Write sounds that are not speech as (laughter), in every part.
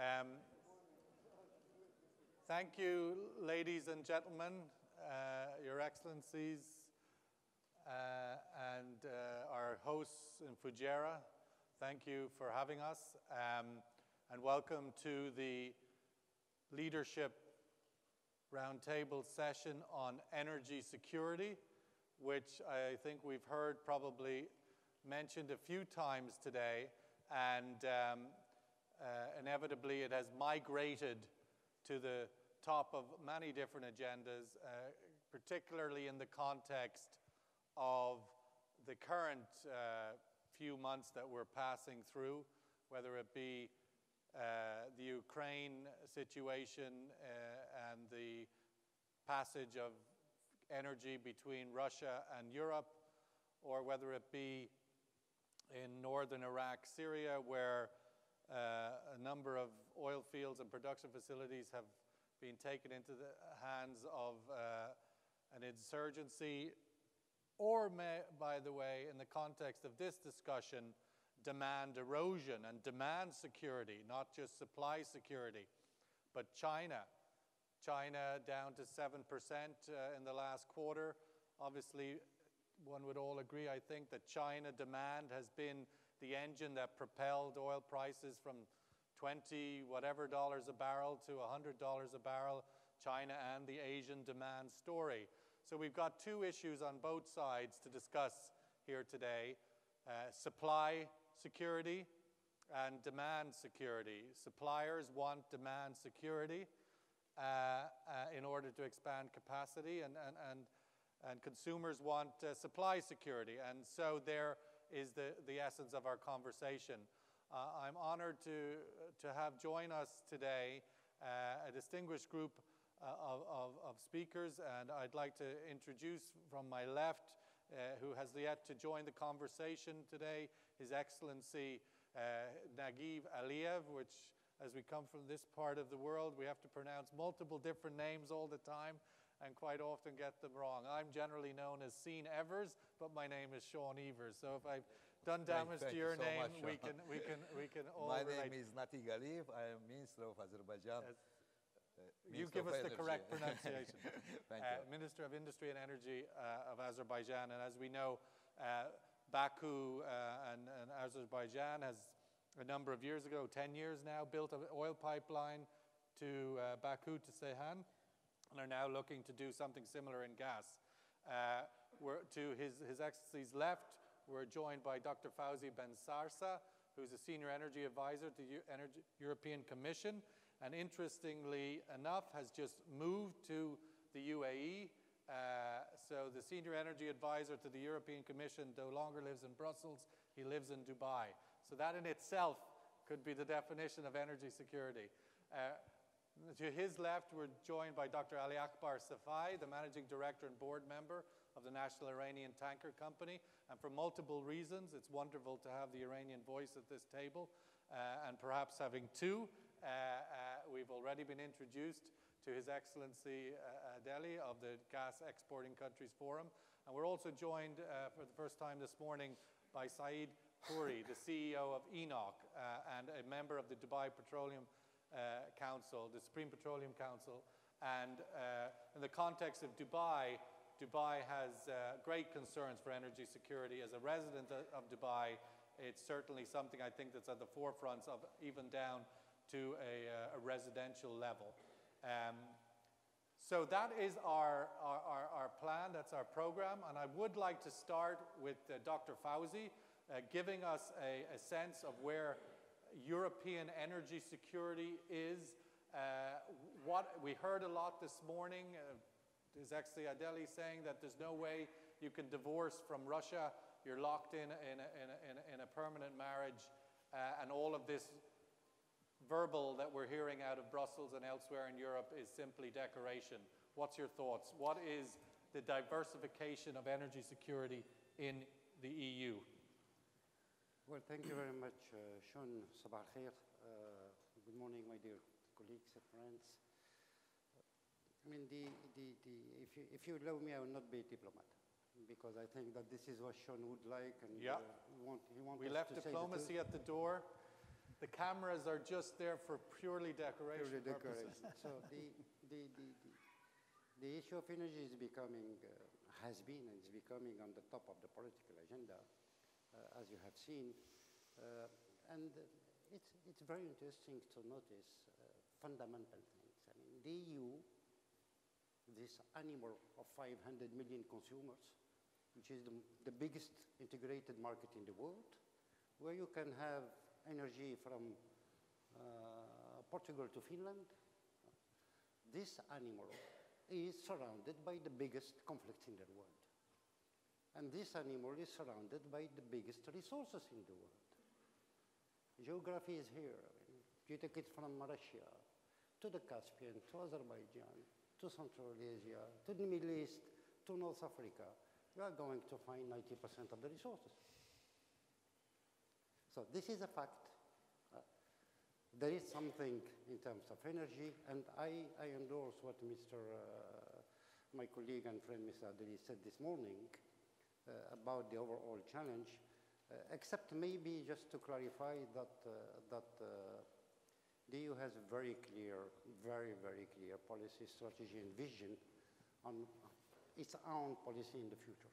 Um, thank you, ladies and gentlemen, uh, Your Excellencies, uh, and uh, our hosts in Fujairah. Thank you for having us, um, and welcome to the Leadership Roundtable session on energy security, which I think we've heard probably mentioned a few times today, and um, uh, inevitably it has migrated to the top of many different agendas, uh, particularly in the context of the current uh, few months that we're passing through, whether it be uh, the Ukraine situation uh, and the passage of energy between Russia and Europe, or whether it be in northern Iraq, Syria, where a number of oil fields and production facilities have been taken into the hands of uh, an insurgency, or, may, by the way, in the context of this discussion, demand erosion and demand security, not just supply security, but China. China down to 7% uh, in the last quarter. Obviously, one would all agree, I think, that China demand has been the engine that propelled oil prices from 20 whatever dollars a barrel to $100 a barrel, China and the Asian demand story. So we've got two issues on both sides to discuss here today uh, supply security and demand security. Suppliers want demand security uh, uh, in order to expand capacity, and, and, and, and consumers want uh, supply security. And so there is the, the essence of our conversation. Uh, I'm honored to, to have join us today uh, a distinguished group uh, of, of, of, speakers, and I'd like to introduce from my left, uh, who has yet to join the conversation today, His Excellency uh, Naguib Aliyev, which as we come from this part of the world, we have to pronounce multiple different names all the time and quite often get them wrong. I'm generally known as Sean Evers, but my name is Sean Evers. So if I've done damage thank to your you so name, much, we can we can we can (laughs) all My relate. name is Natig Aliyev. I am Minister of Azerbaijan. Uh, You give us the correct (laughs) pronunciation. Thank Uh, you. Minister of Industry and Energy uh, of Azerbaijan, and as we know, uh, Baku uh, and, and Azerbaijan has a number of years ago, 10 years now, built an oil pipeline to uh, Baku to Ceyhan and are now looking to do something similar in gas. Uh, to his, his Excellency's left, we're joined by Dr. Faouzi Bensarsa, who's a senior energy advisor to the energy, European Commission, and interestingly enough, has just moved to the UAE. Uh, so the senior energy advisor to the European Commission no longer lives in Brussels, he lives in Dubai. So that in itself could be the definition of energy security. Uh, to his left, we're joined by Dr. Ali Akbar Safaei, the managing director and board member of the National Iranian Tanker Company. And for multiple reasons, it's wonderful to have the Iranian voice at this table, uh, and perhaps having two. Uh, uh, we've already been introduced to His Excellency uh, Adeli of the Gas Exporting Countries Forum. And we're also joined uh, for the first time this morning by Saeed Khoory, the CEO of ENOC uh, and a member of the Dubai Petroleum uh, Council, the Supreme Petroleum Council. And uh, in the context of Dubai, Dubai has uh, great concerns for energy security. As a resident of Dubai, it's certainly something I think that's at the forefront of even down to a, uh, a residential level. Um, so that is our, our, our, our plan, that's our program, and I would like to start with uh, Dr. Faouzi uh, giving us a, a sense of where European energy security is. Uh, what we heard a lot this morning, uh, His Excellency Adeli saying that there's no way you can divorce from Russia, you're locked in in a, in a, in a, in a permanent marriage, uh, and all of this verbal that we're hearing out of Brussels and elsewhere in Europe is simply decoration. What's your thoughts? What is the diversification of energy security in the EU? Well, thank you very much, uh, Sean. Sabah khair. Uh, good morning, my dear colleagues and friends. I mean, the, the, the, if, you, if you allow me, I will not be a diplomat because I think that this is what Sean would like, and Yeah. uh, he want, he want We left say the diplomacy at the door. The cameras are just there for purely decoration purely decoration. So the, the, the, the, issue of energy is becoming, uh, has been and is becoming on the top of the political agenda, as you have seen. Uh, and uh, it's, it's very interesting to notice uh, fundamental things. I mean, the EU, this animal of 500 million consumers, which is the, the biggest integrated market in the world, where you can have energy from uh, Portugal to Finland. This animal is surrounded by the biggest conflicts in the world. And this animal is surrounded by the biggest resources in the world. Geography is here. You take it from Russia to the Caspian, to Azerbaijan, to Central Asia, to the Middle East, to North Africa. You are going to find 90% of the resources. So this is a fact. Uh, there is something in terms of energy, and I, I endorse what Mr. Uh, my colleague and friend Mr. Adeli said this morning about the overall challenge, uh, except maybe just to clarify that, uh, that uh, the EU has a very clear, very, very clear policy, strategy, and vision on its own policy in the future.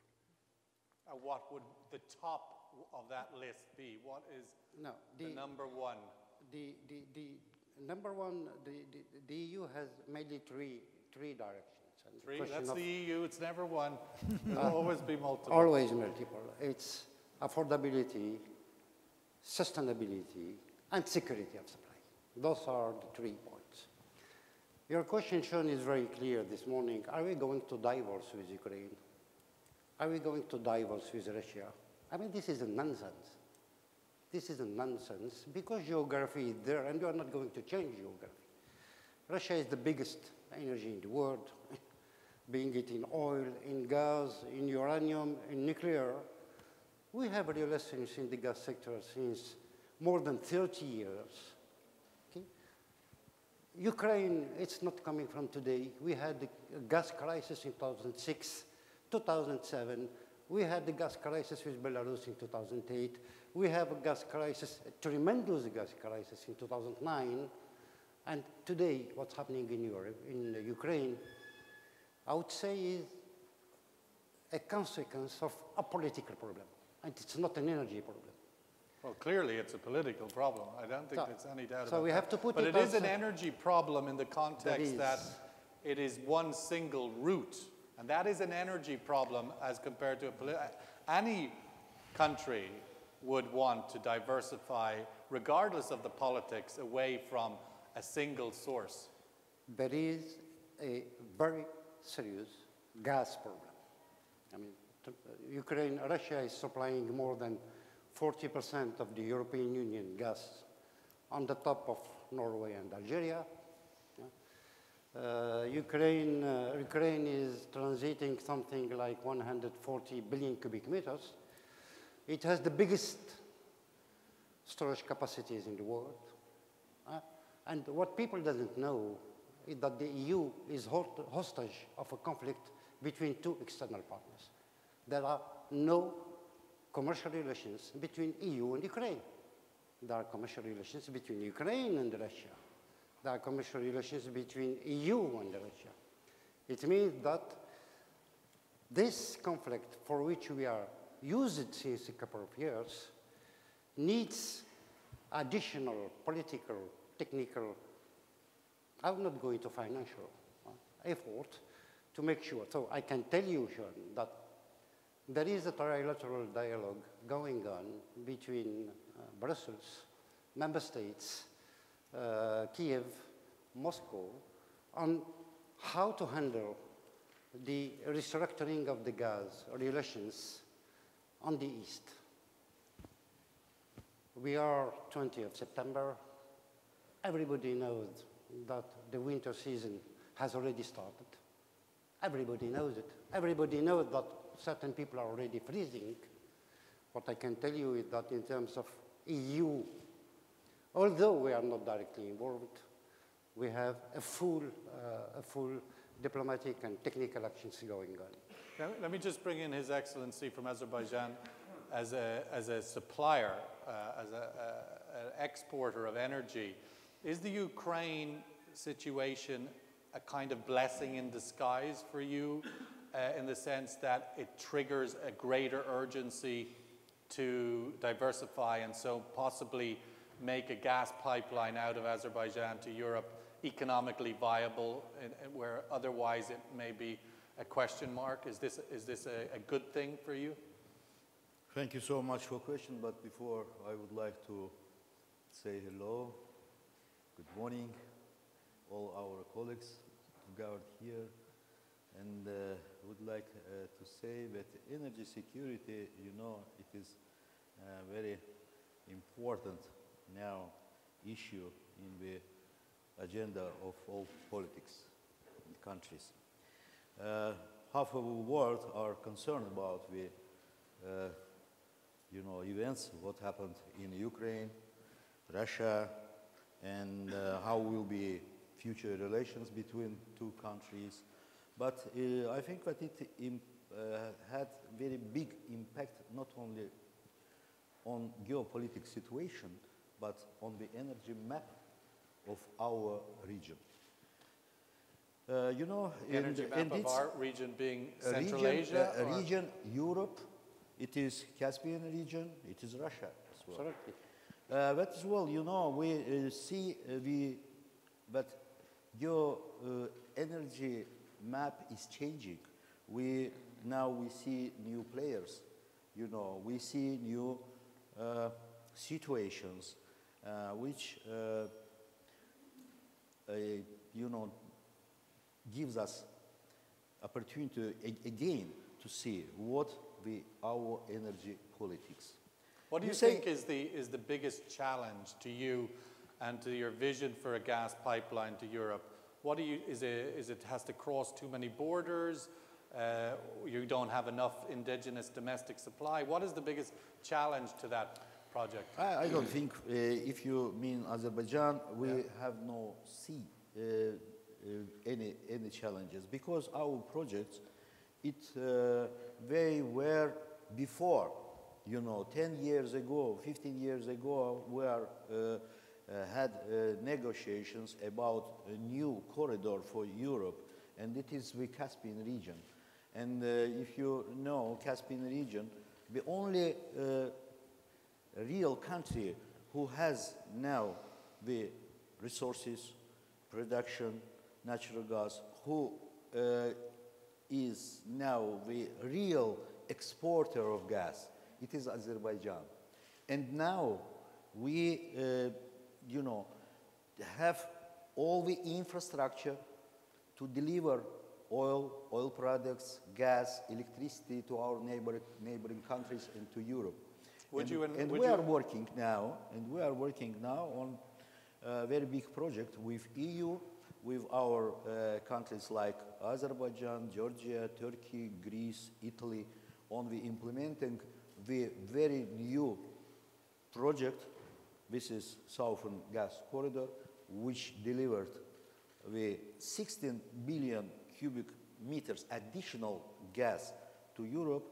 Uh, what would the top of that list be? What is No, the number one? the, the, the number one, the, the, the EU has mainly three, three directions. And Three? question That's the EU, it's never one. (laughs) It'll always be multiple. Always multiple. It's affordability, sustainability, and security of supply. Those are the three points. Your question, Sean, is very clear this morning. Are we going to divorce with Ukraine? Are we going to divorce with Russia? I mean, this is a nonsense. This is a nonsense because geography is there and you are not going to change geography. Russia is the biggest energy in the world, (laughs) being it in oil, in gas, in uranium, in nuclear. We have relations in the gas sector since more than 30 years. Okay? Ukraine, it's not coming from today. We had the gas crisis in 2006, 2007. We had the gas crisis with Belarus in 2008. We have a gas crisis, a tremendous gas crisis in 2009. And today, what's happening in Europe, in Ukraine, I would say is a consequence of a political problem. And it's not an energy problem. Well, clearly, it's a political problem. I don't think So- there's any doubt so about we that. have to put But it it is an energy problem in the context that it is one single route. And that is an energy problem as compared to a poli- Any country would want to diversify, regardless of the politics, away from a single source. there is a very serious gas problem. I mean, Ukraine, Russia is supplying more than 40% of the European Union gas on the top of Norway and Algeria. Uh, Ukraine, uh, Ukraine is transiting something like 140 billion cubic meters. It has the biggest storage capacities in the world. Uh, and what people doesn't know that the EU is hostage of a conflict between two external partners. There are no commercial relations between EU and Ukraine. There are commercial relations between Ukraine and Russia. There are commercial relations between EU and Russia. It means that this conflict, for which we are used since a couple of years, needs additional political, technical, I'm not going to financial uh, effort to make sure. So I can tell you, Sean, that there is a trilateral dialogue going on between uh, Brussels, member states, uh, Kiev, Moscow, on how to handle the restructuring of the gas relations on the east. We are 20th of September. Everybody knows that the winter season has already started. Everybody knows it. Everybody knows that certain people are already freezing. What I can tell you is that in terms of EU, although we are not directly involved, we have a full, uh, a full diplomatic and technical actions going on. Let me just bring in His Excellency from Azerbaijan. as a, as a supplier, uh, as a, a, an exporter of energy, is the Ukraine situation a kind of blessing in disguise for you uh, in the sense that it triggers a greater urgency to diversify and so possibly make a gas pipeline out of Azerbaijan to Europe economically viable, where otherwise it may be a question mark? Is this, is this a, a good thing for you? Thank you so much for question, but before I would like to say hello, good morning, all our colleagues gathered here, and uh, would like uh, to say that energy security, you know, it is a very important now issue in the agenda of all politics in countries. Uh, half of the world are concerned about the, uh, you know, events, what happened in Ukraine, Russia, and uh, how will be future relations between two countries. But uh, I think that it uh, had very big impact not only on geopolitical situation, but on the energy map of our region. Uh, you know, in Energy the- map of our region being Central region, Asia? or- region Europe, it is Caspian region, it is Russia as well. Absolutely. Uh, that as well, you know, we uh, see uh, the, that your uh, energy map is changing. We, now we see new players, you know, we see new situations which, you know, gives us opportunity again to see what the, our energy politics. What do You you, say- think is the, is the biggest challenge to you and to your vision for a gas pipeline to Europe? What do you, is it, is it has to cross too many borders? Uh, you don't have enough indigenous domestic supply? What is the biggest challenge to that project? I, I don't think, uh, if you mean Azerbaijan, we have no see uh, uh, any any challenges because our projects, it uh, they were before, you know, 10 years ago, 15 years ago, we are, uh, uh, had uh, negotiations about a new corridor for Europe, and it is the Caspian region. And if you know Caspian region, the only real country who has now the resources, production, natural gas, who uh, is now the real exporter of gas, it is Azerbaijan. And now we, uh, you know, have all the infrastructure to deliver oil, oil products, gas, electricity to our neighbor, neighboring countries and to Europe. Would and, you and- we you- are working now, and we are working now on a very big project with EU, with our uh, countries like Azerbaijan, Georgia, Turkey, Greece, Italy, on the implementing very new project. This is Southern Gas Corridor, which delivered the 16 billion cubic meters additional gas to Europe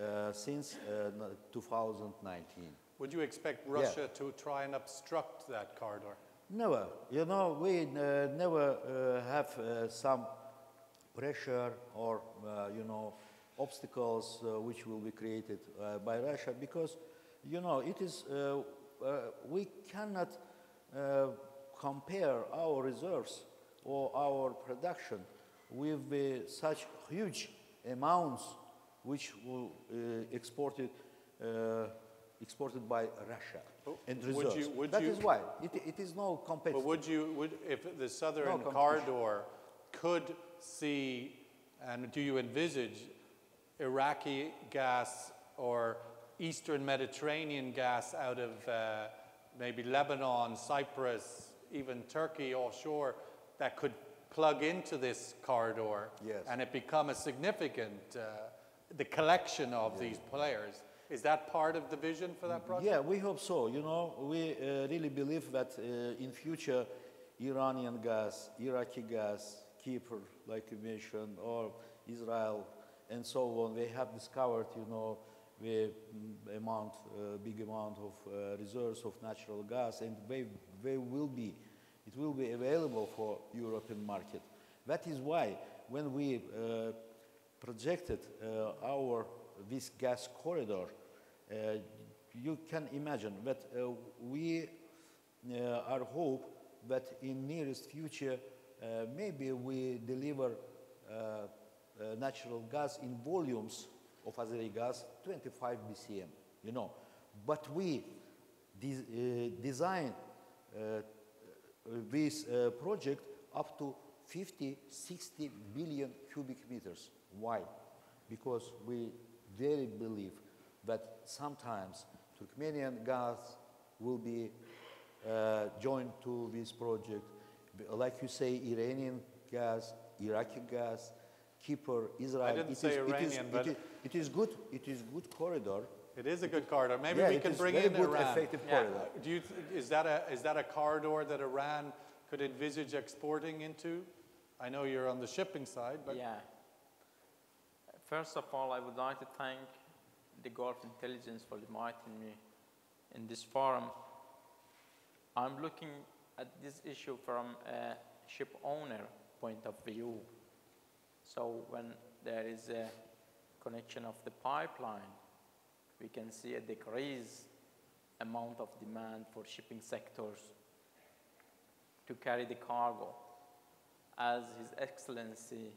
uh, since uh, 2019. Would you expect Russia to try and obstruct that corridor? Never. You know, we uh, never uh, have uh, some pressure or, uh, you know, obstacles uh, which will be created uh, by Russia because, you know, it is, uh, uh, we cannot uh, compare our reserves or our production with the such huge amounts which will uh, exported uh, exported by Russia Oh, and would reserves. you- would That you- is why it, it is no competitive. But would you, would, if the southern competition. corridor could see, and do you envisage Iraqi gas or Eastern Mediterranean gas out of uh, maybe Lebanon, Cyprus, even Turkey offshore that could plug into this corridor Yes. and it become a significant, uh, the collection of these players? Is that part of the vision for that project? Yeah, we hope so. You know, we uh, really believe that uh, in future, Iranian gas, Iraqi gas, Kipr, like you mentioned, or Israel, and so on, they have discovered, you know, the mm, amount, uh, big amount of uh, reserves of natural gas, and they, they will be, it will be available for European market. That is why when we uh, projected uh, our this gas corridor, uh, you can imagine that uh, we are hope that in nearest future maybe we deliver uh, uh, natural gas in volumes of Azeri gas 25 BCM, you know. But we des uh, design uh, this uh, project up to 50, 60 billion cubic meters. Why? Because we really believe that sometimes Turkmenian gas will be uh, joined to this project. Like you say, Iranian gas, Iraqi gas, Kipr, Israel. I didn't It say is- it is- Iranian, it but- is- it is good. It is good corridor. It is a good corridor. Maybe Yeah, we it can is bring very in good, Iran. effective Yeah. corridor. Do you, th- is, that a, is that a corridor that Iran could envisage exporting into? I know you're on the shipping side, but yeah. First of all, I would like to thank the Gulf Intelligence for inviting me in this forum. I'm looking at this issue from a ship owner point of view. So when there is a connection of the pipeline, we can see a decrease amount of demand for shipping sectors to carry the cargo. As His Excellency,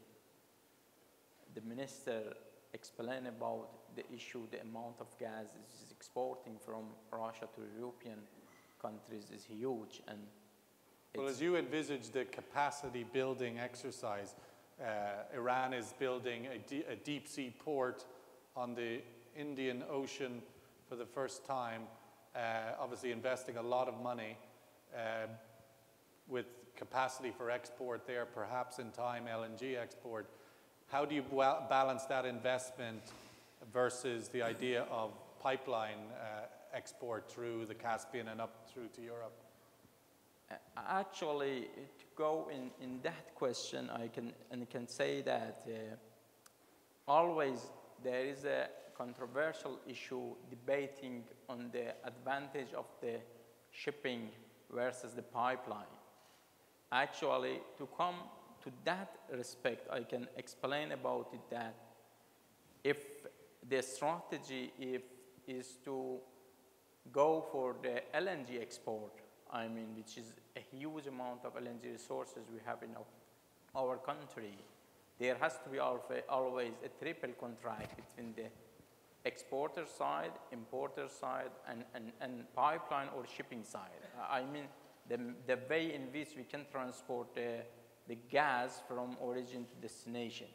the Minister explained about the issue, the amount of gas is exporting from Russia to European countries is huge and well, as you envisage the capacity building exercise, Iran is building a, a deep sea port on the Indian Ocean for the first time, uh, obviously investing a lot of money uh, with capacity for export there, perhaps in time LNG export. How do you ba- balance that investment versus the idea of pipeline uh, export through the Caspian and up through to Europe? Actually, to go in, in that question, I can, and can say that uh, always there is a controversial issue debating on the advantage of the shipping versus the pipeline. Actually, to come to that respect, I can explain about it that if the strategy if, is to go for the LNG export, I mean, which is a huge amount of LNG resources we have in our, our country, there has to be always a triple contract between the exporter side, importer side, and, and, and pipeline or shipping side. I mean, the, the way in which we can transport the, the gas from origin to destination.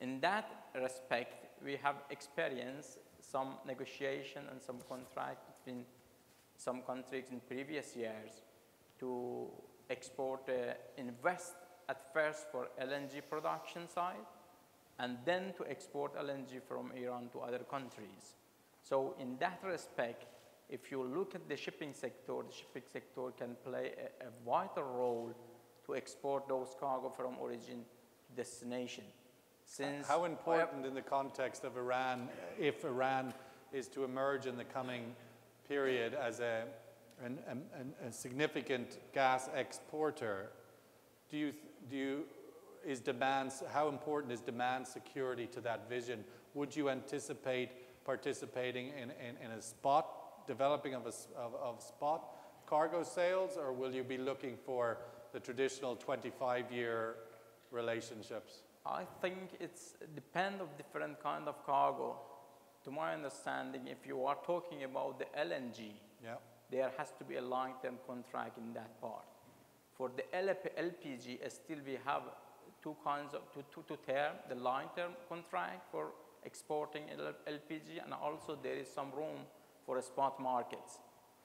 In that respect, we have experienced some negotiation and some contract between some countries in previous years to export, uh, invest at first for LNG production side, and then to export LNG from Iran to other countries. So in that respect, if you look at the shipping sector, the shipping sector can play a, a vital role to export those cargo from origin to destination. Since How important in the context of Iran, if Iran is to emerge in the coming period as a, an, an, a significant gas exporter, do you, do you, is demand, how important is demand security to that vision? Would you anticipate participating in, in, in a spot, developing of, a, of, of spot cargo sales, or will you be looking for the traditional 25-year relationships? I think it's depend of different kind of cargo. To my understanding, if you are talking about the LNG, Yeah. there has to be a long-term contract in that part. For the LP, LPG, uh, still we have two kinds of two, two, two term, the long-term contract for exporting LPG, and also there is some room for a spot markets.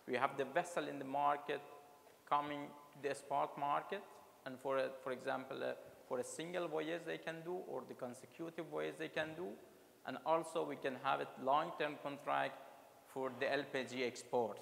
We have the vessel in the market coming to the spot market, and for, a, for example, uh, for a single voyage they can do, or the consecutive voyage they can do, and also we can have a long-term contract for the LPG export.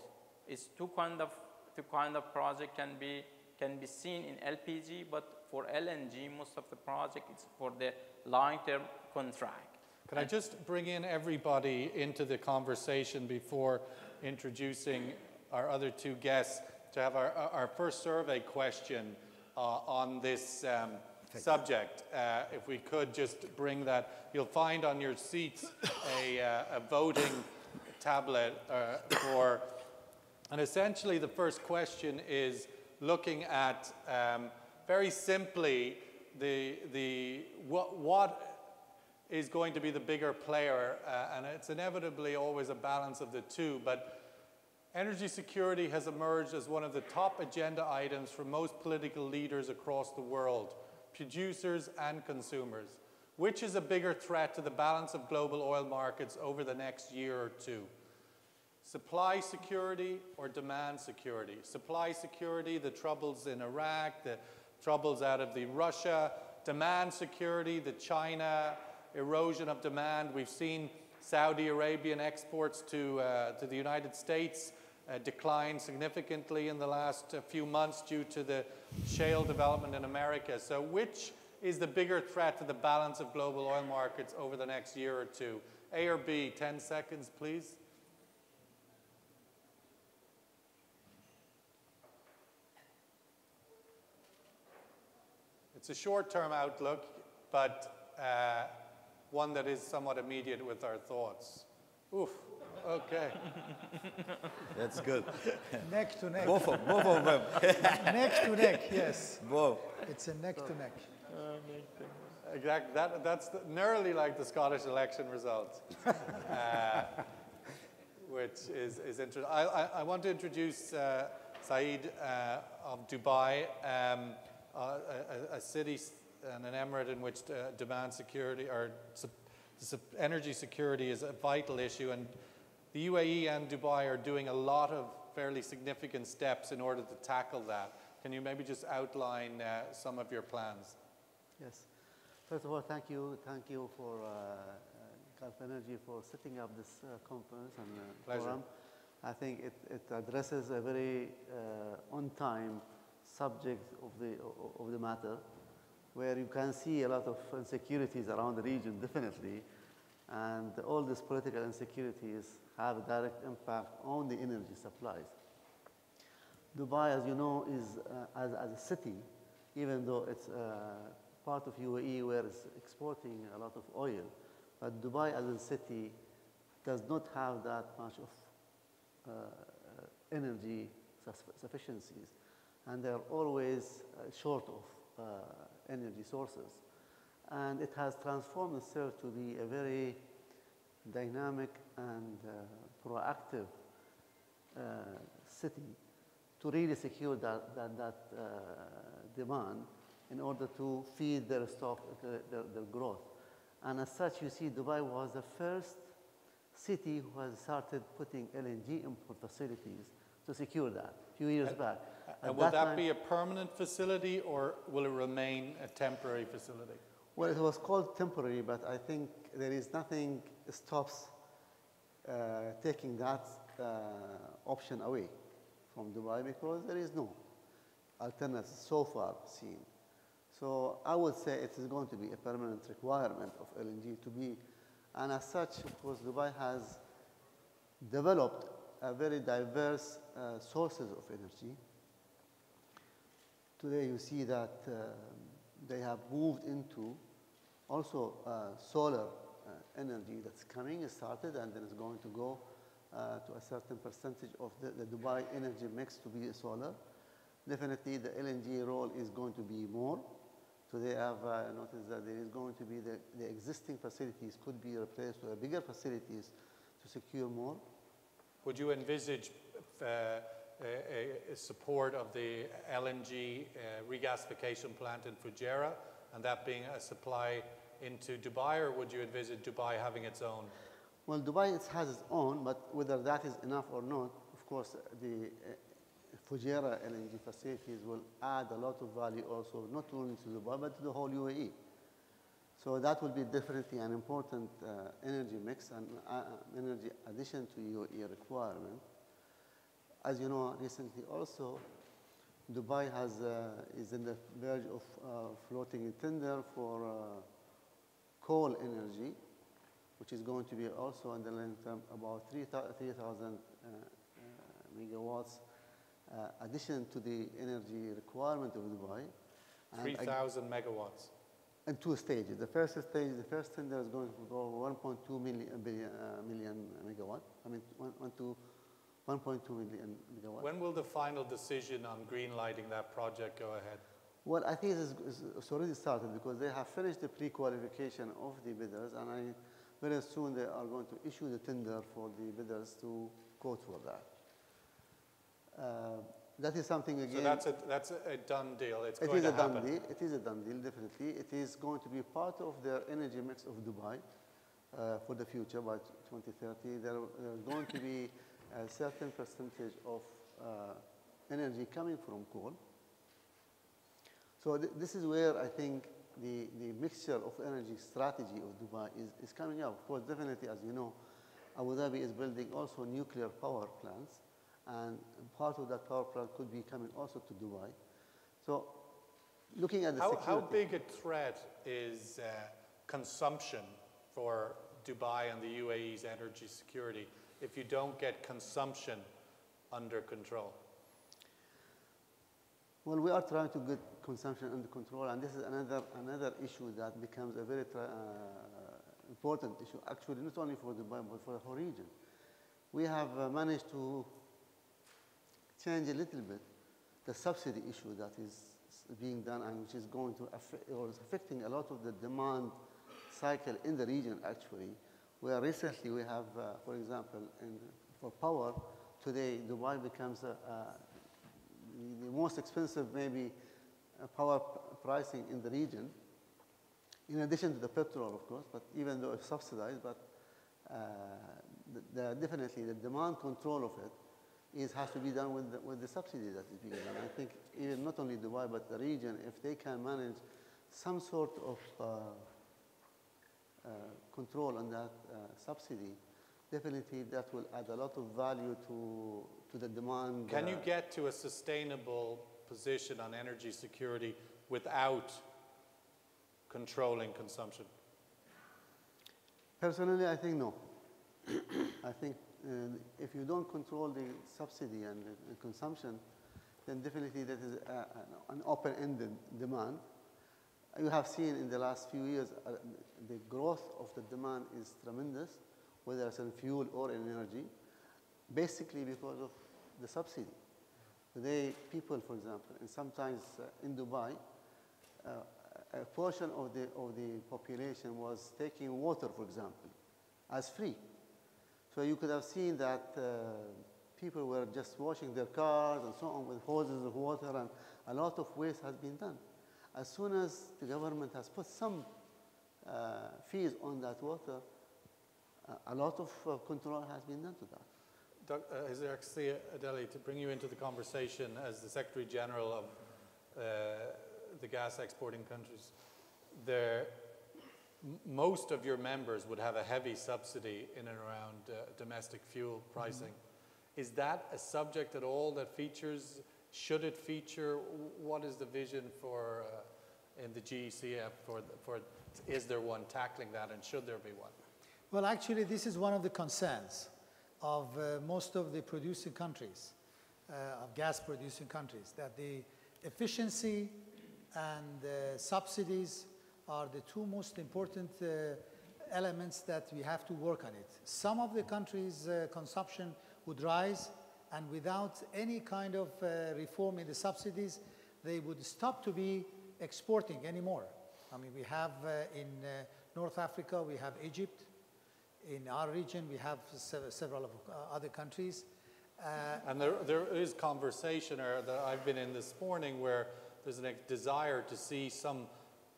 It's two kind of two kind of project can be can be seen in LPG, but for LNG, most of the project is for the long-term contract. Can I just bring in everybody into the conversation before introducing our other two guests to have our, our first survey question uh, on this um, subject? Uh, if we could just bring that, you'll find on your seats a, uh, a voting tablet uh, for, and essentially the first question is looking at um, very simply the, the, what, what is going to be the bigger player, uh, and it's inevitably always a balance of the two. But energy security has emerged as one of the top agenda items for most political leaders across the world, producers and consumers. Which is a bigger threat to the balance of global oil markets over the next year or two? Supply security or demand security? Supply security, the troubles in Iraq, the troubles out of the Russia, demand security, the China erosion of demand. We've seen Saudi Arabian exports to, uh, to the United States uh, decline significantly in the last uh, few months due to the shale development in America. So, which is the bigger threat to the balance of global oil markets over the next year or two? A or B? 10 seconds, please. It's a short term outlook, but uh, one that is somewhat immediate with our thoughts. Oof, okay. That's good. Neck to neck. both of, both of them. (laughs) neck to neck, yes. both. It's a neck to neck. Exactly. That, that's the, nearly like the Scottish election results, uh, which is, is interesting. I, I, I want to introduce uh, Saeed uh, of Dubai, um, a, a, a city and an emirate in which uh, demand security or su- su- energy security is a vital issue. And the UAE and Dubai are doing a lot of fairly significant steps in order to tackle that. Can you maybe just outline uh, some of your plans? Yes. First of all, thank you, thank you for uh, uh, Gulf Energy for setting up this uh, conference and uh, Pleasure. forum. I think it, it addresses a very uh, on-time subject of the of the matter, where you can see a lot of insecurities around the region, definitely, and all these political insecurities have a direct impact on the energy supplies. Dubai, as you know, is uh, as, as a city, even though it's uh, part of UAE where it's exporting a lot of oil, but Dubai as a city does not have that much of uh, energy sufficiencies, and they're always uh, short of uh, energy sources. And it has transformed itself to be a very dynamic and uh, proactive uh, city to really secure that, that, that uh, demand in order to feed their stock, their, their, growth. And as such, you see, Dubai was the first city who has started putting LNG import facilities to secure that a few years back. And At will that time- be a permanent facility or will it remain a temporary facility? Well, it was called temporary, but I think there is nothing stops uh, taking that uh, option away from Dubai because there is no alternative so far seen. So I would say it is going to be a permanent requirement of LNG to be, and as such, of course, Dubai has developed a very diverse uh, sources of energy. Today you see that um, they have moved into also uh, solar uh, energy that's coming, it started, and then it's going to go uh, to a certain percentage of the, the Dubai energy mix to be solar. Definitely the LNG role is going to be more. So they have uh, noticed that there is going to be the, the existing facilities could be replaced with bigger facilities to secure more. Would you envisage uh, a, a support of the LNG uh, regasification plant in Fujairah and that being a supply into Dubai, or would you envisage Dubai having its own? Well, Dubai it has its own, but whether that is enough or not, of course, the uh, Fujairah LNG facilities will add a lot of value also, not only to Dubai, but to the whole UAE. So that will be definitely an important uh, energy mix and uh, energy addition to UAE requirement. As you know, recently also, Dubai has, uh, is in the verge of uh, floating a tender for uh, coal energy which is going to be also in the long term about 3,000 uh, uh, megawatts uh, addition to the energy requirement of Dubai. And ag- 3,000 megawatts. in two stages. The first stage, the first tender is going to go 1.2 million, billion, uh, million megawatt. I mean, one, one to 1.2 million megawatt. When will the final decision on green lighting that project go ahead? Well, I think it's, it's already started because they have finished the pre-qualification of the bidders, and I, very soon they are going to issue the tender for the bidders to quote for that. Uh, that is something again. So that's a, that's a done deal. It's It going is to a done deal. It is a done deal, definitely. It is going to be part of their energy mix of Dubai uh, for the future by 2030. There are going to be a certain percentage of uh, energy coming from coal. So th- this is where I think the, the mixture of energy strategy of Dubai is, is coming out. Of course, definitely, as you know, Abu Dhabi is building also nuclear power plants, and part of that power plant could be coming also to Dubai. So looking at the How, security, how big a threat is uh, consumption for Dubai and the UAE's energy security if you don't get consumption under control? Well, we are trying to get consumption under control, and this is another, another issue that becomes a very uh, important issue, actually, not only for Dubai, but for the whole region. We have uh, managed to change a little bit the subsidy issue that is being done and which is going to affect, or is affecting a lot of the demand cycle in the region actually, where recently we have, uh, for example, in, for power, today Dubai becomes a, a, the, most expensive maybe uh, power pricing in the region, in addition to the petrol, of course, but even though it's subsidized, but uh, the, the, definitely the demand control of it is, has to be done with the, with the subsidy that is being done. I think even not only Dubai, but the region, if they can manage some sort of uh, uh, control on that uh, subsidy, definitely that will add a lot of value to, to the demand. Can uh, you get to a sustainable position on energy security without controlling consumption? Personally, I think no. (coughs) I think uh, if you don't control the subsidy and the, consumption, then definitely that is a, an- an open-ended demand. You have seen in the last few years uh, the growth of the demand is tremendous, whether it's in fuel or in energy, basically because of the subsidy. Today, people, for example, and sometimes uh, in Dubai, uh, a portion of the, of the population was taking water, for example, as free. So you could have seen that uh, people were just washing their cars and so on with hoses of water, and a lot of waste has been done. As soon as the government has put some uh, fees on that water, uh, a lot of uh, control has been done to that. Uh, His Excellency Adeli, to bring you into the conversation as the Secretary General of uh, the gas exporting countries, there, most of your members would have a heavy subsidy in and around uh, domestic fuel pricing. Is that a subject at all that features? Should it feature? What is the vision for uh, in the GECF for, for is there one tackling that and should there be one? Well, actually, this is one of the concerns of uh, most of the producing countries, uh, of gas producing countries, that the efficiency and uh, subsidies are the two most important uh, elements that we have to work on it. Some of the countries' uh, consumption would rise, and without any kind of uh, reform in the subsidies, they would stop to be exporting anymore. I mean, we have in North Africa, we have Egypt. In our region, we have several of, uh, other countries. Uh, And there, there is conversation or that I've been in this morning where there's a desire to see some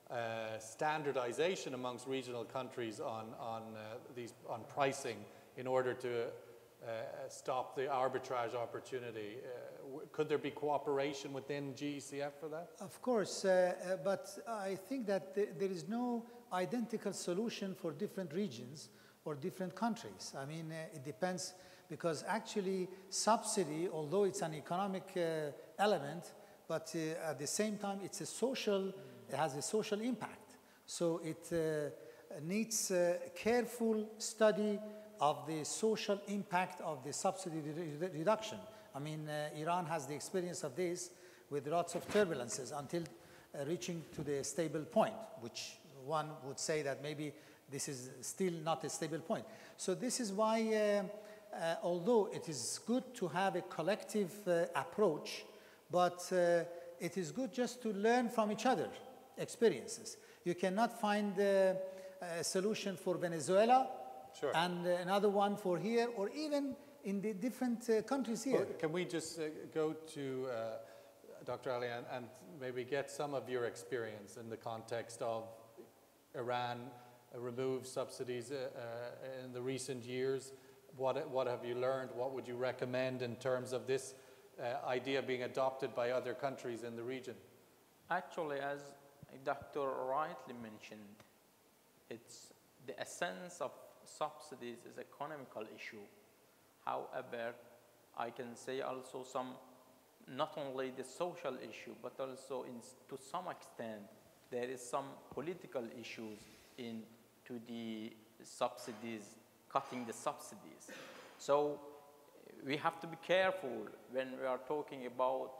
uh, standardization amongst regional countries on, on, uh, these, on pricing in order to uh, stop the arbitrage opportunity. Uh, w- could there be cooperation within GECF for that? Of course, but I think that th- there is no identical solution for different regions or different countries. I mean, uh, it depends because actually subsidy, although it's an economic uh, element, but uh, at the same time it's a social, it has a social impact. So it, uh, needs uh, careful study of the social impact of the subsidy re- reduction. I mean, uh, Iran has the experience of this with lots of turbulences until reaching to the stable point, which one would say that maybe this is still not a stable point. So this is why, uh, uh, although it is good to have a collective uh, approach, but uh, it is good just to learn from each other experiences. You cannot find uh, a solution for Venezuela Sure. and another one for here, or even in the different uh, countries here. Well, Can we just uh, go to uh, Dr. Ali and, and maybe get some of your experience in the context of Iran uh, removed subsidies uh, uh, in the recent years? What, what have you learned? What would you recommend in terms of this idea being adopted by other countries in the region? Actually, as Dr. rightly mentioned, it's the essence of subsidies is economical issue. However, I can say also some, not only the social issue, but also in, to some extent, there is some political issues in to the subsidies, cutting the subsidies. So we have to be careful when we are talking about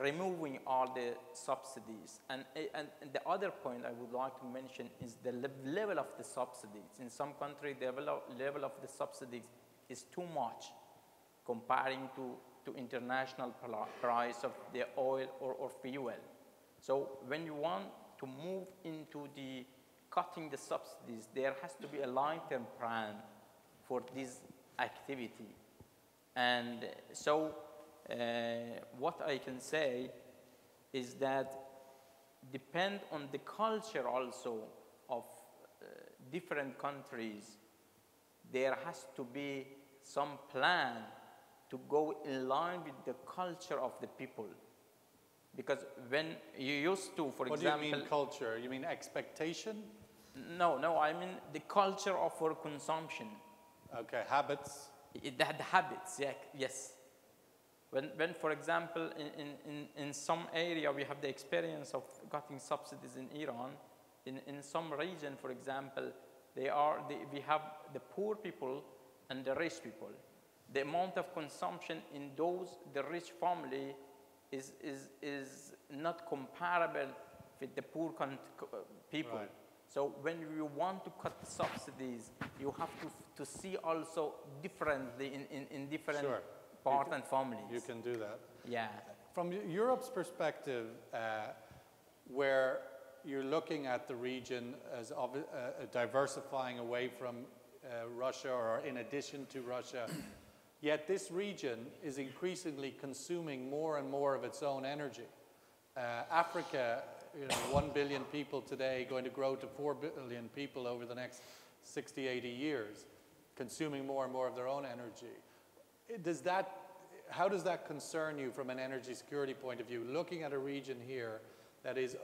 removing all the subsidies. And, and, and the other point I would like to mention is the lev- level of the subsidies. In some countries, the level of, the subsidies is too much comparing to, to international price of the oil or, or fuel. So when you want to move into the cutting the subsidies, there has to be a long-term plan for this activity. And so uh, what I can say is that depend on the culture also of uh, different countries, there has to be some plan to go in line with the culture of the people. Because when you used to, for what do example, you mean culture? You mean expectation? No, no, I mean the culture of our consumption. Okay, habits. It, the, the habits, yeah, yes. When, when, for example, in, in, in, some area we have the experience of getting subsidies in Iran, in, in some region, for example, they are, the, we have the poor people and the rich people. The amount of consumption in those, the rich family, is, is, is not comparable with the poor uh, people. Right. So when you want to cut the subsidies, you have to, to see also differently in, in, in different Sure. part and families. You can do that. yeah. From Europe's perspective, uh, where you're looking at the region as uh, diversifying away from uh, Russia or in addition to Russia, yet this region is increasingly consuming more and more of its own energy. Uh, Africa, you know, 1 billion people today, going to grow to 4 billion people over the next 60, 80 years, consuming more and more of their own energy. Does that, how does that concern you from an energy security point of view? Looking at a region here that is,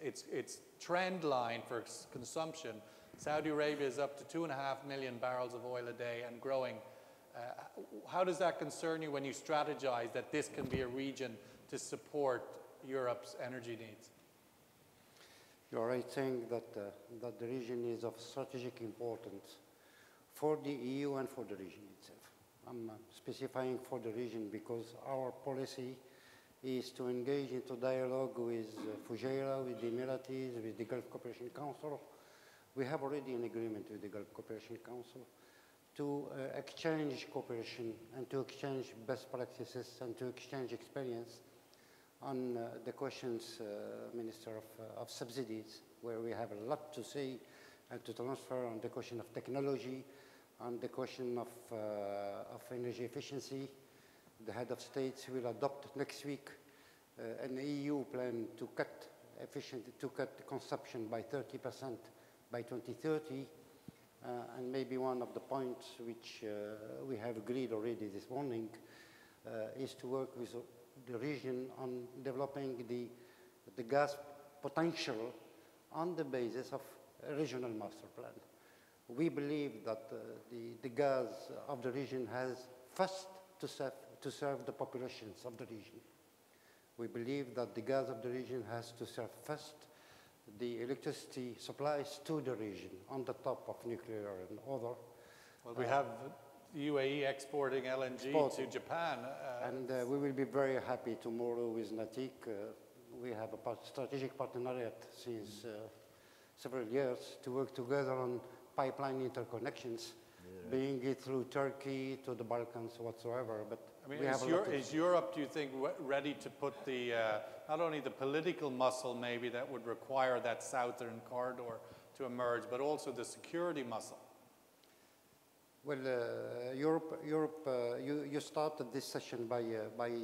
its, its trend line for consumption, Saudi Arabia is up to two and a half million barrels of oil a day and growing. Uh, how does that concern you when you strategize that this can be a region to support Europe's energy needs? You're right saying that, uh, that the region is of strategic importance for the EU and for the region itself. I'm uh, specifying for the region because our policy is to engage into dialogue with uh, Fujairah, with the Emiratis, with the Gulf Cooperation Council. We have already an agreement with the Gulf Cooperation Council to uh, exchange cooperation and to exchange best practices and to exchange experience on uh, the questions, uh, Minister, of, uh, of subsidies, where we have a lot to say and to transfer on the question of technology, on the question of, uh, of energy efficiency. The head of states will adopt next week uh, an EU plan to cut efficient, to cut consumption by 30% by 2030. Uh, and maybe one of the points which we have agreed already this morning is to work with the region on developing the, the gas potential on the basis of a regional master plan. We believe that uh, the, the gas of the region has first to serve, to serve the populations of the region. We believe that the gas of the region has to serve first the electricity supplies to the region on the top of nuclear and other. Well, we have UAE exporting LNG to Japan. uh, And uh, we will be very happy tomorrow with Natig. Uh, we have a part- strategic partnership since uh, several years to work together on pipeline interconnections, being it through Turkey to the Balkans whatsoever. But I mean, we is, a Eu- is Europe, do you think, ready to put the, uh, not only the political muscle maybe that would require that southern corridor to emerge, but also the security muscle? Well, uh, Europe, Europe uh, you, you started this session by, uh, by, uh,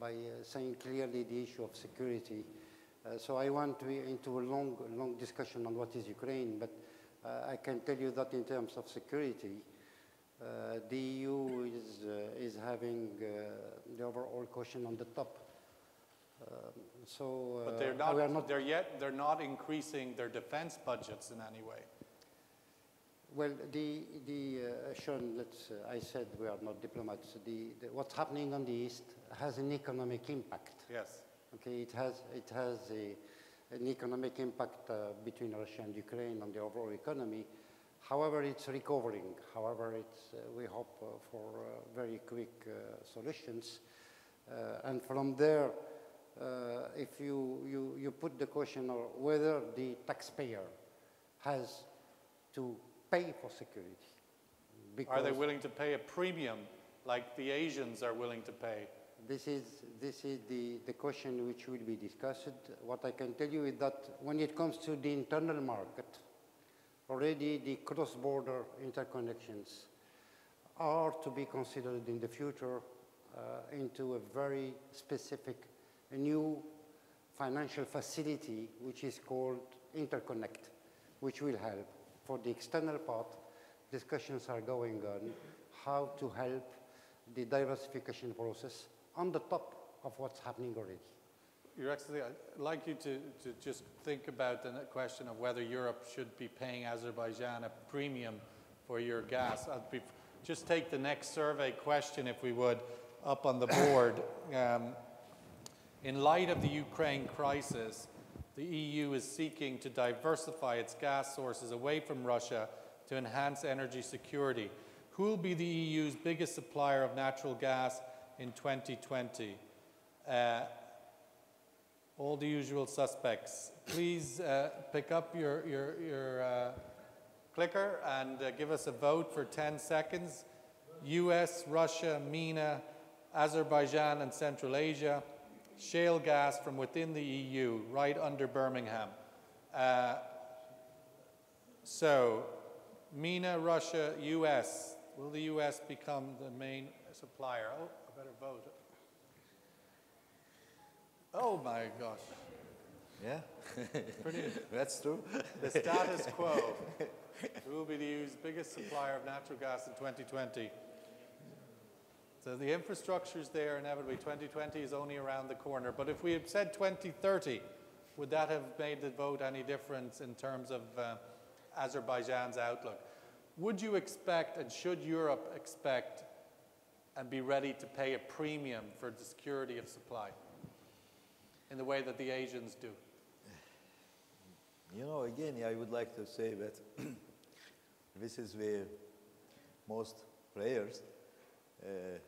by uh, saying clearly the issue of security. Uh, so I want to be into a long, long discussion on what is Ukraine, but uh, I can tell you that in terms of security, uh, the EU is, uh, is having uh, the overall caution on the top. So uh, But they're we are not, they're yet, they're not increasing their defense budgets in any way. Well, the, the, uh, Sean, let's, uh, I said we are not diplomats. The, the, what's happening on the East has an economic impact. Yes. Okay, it has, it has a, an economic impact uh, between Russia and Ukraine on the overall economy. However, it's recovering. However, it's, uh, we hope uh, for uh, very quick uh, solutions. Uh, and from there, uh, if you, you, you put the question of whether the taxpayer has to pay for security. Are they willing to pay a premium like the Asians are willing to pay? This is, this is the, the question which will be discussed. What I can tell you is that when it comes to the internal market, already the cross-border interconnections are to be considered in the future uh, into a very specific new financial facility which is called interconnect, which will help. For the external part, discussions are going on how to help the diversification process on the top of what's happening already. Your Excellency, I'd like you to, to just think about the question of whether Europe should be paying Azerbaijan a premium for your gas. I'd be, just take the next survey question, if we would, up on the board. (coughs) Um, in light of the Ukraine crisis, the EU is seeking to diversify its gas sources away from Russia to enhance energy security. Who will be the EU's biggest supplier of natural gas in 2020? Uh, all the usual suspects. Please uh, pick up your, your, your uh, clicker and uh, give us a vote for 10 seconds. US, Russia, MENA, Azerbaijan, and Central Asia. Shale gas from within the EU, right under Birmingham. Uh, so, MENA, Russia, US. Will the US become the main supplier? Oh, I better vote. Oh my gosh. Yeah, Pretty, (laughs) that's true. the status quo. (laughs) Who will be the EU's biggest supplier of natural gas in 2020? So the infrastructure is there inevitably. 2020 is only around the corner. But if we had said 2030, would that have made the vote any difference in terms of uh, Azerbaijan's outlook? Would you expect and should Europe expect and be ready to pay a premium for the security of supply in the way that the Asians do? You know, again, I would like to say that (clears throat) this is where most players uh,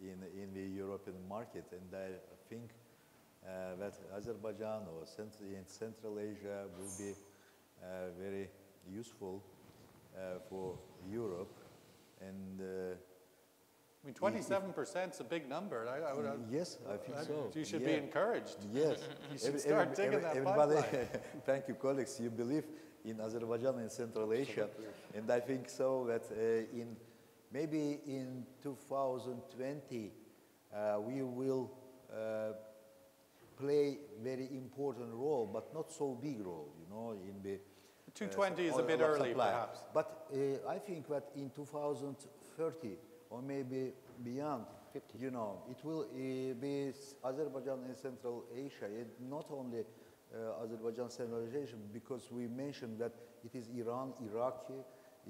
in, in the European market, and I think uh, that Azerbaijan or Cent- in Central Asia will be uh, very useful uh, for Europe. And uh, I mean, 27% is a big number. I, I would, yes, I think I- so. You should Yeah. be encouraged. Yes. (laughs) You should Every- start every- digging every- that everybody, pipeline. (laughs) thank you, colleagues. You believe in Azerbaijan and Central Asia, and I think so that uh, in maybe in 2020 uh, we will uh, play very important role, but not so big role, you know, in the. uh, 220 is a bit oil early, supply. perhaps. But uh, I think that in 2030 or maybe beyond, you know, it will uh, be Azerbaijan and Central Asia, and not only uh, Azerbaijan, Central Asia, because we mentioned that it is Iran, Iraqi,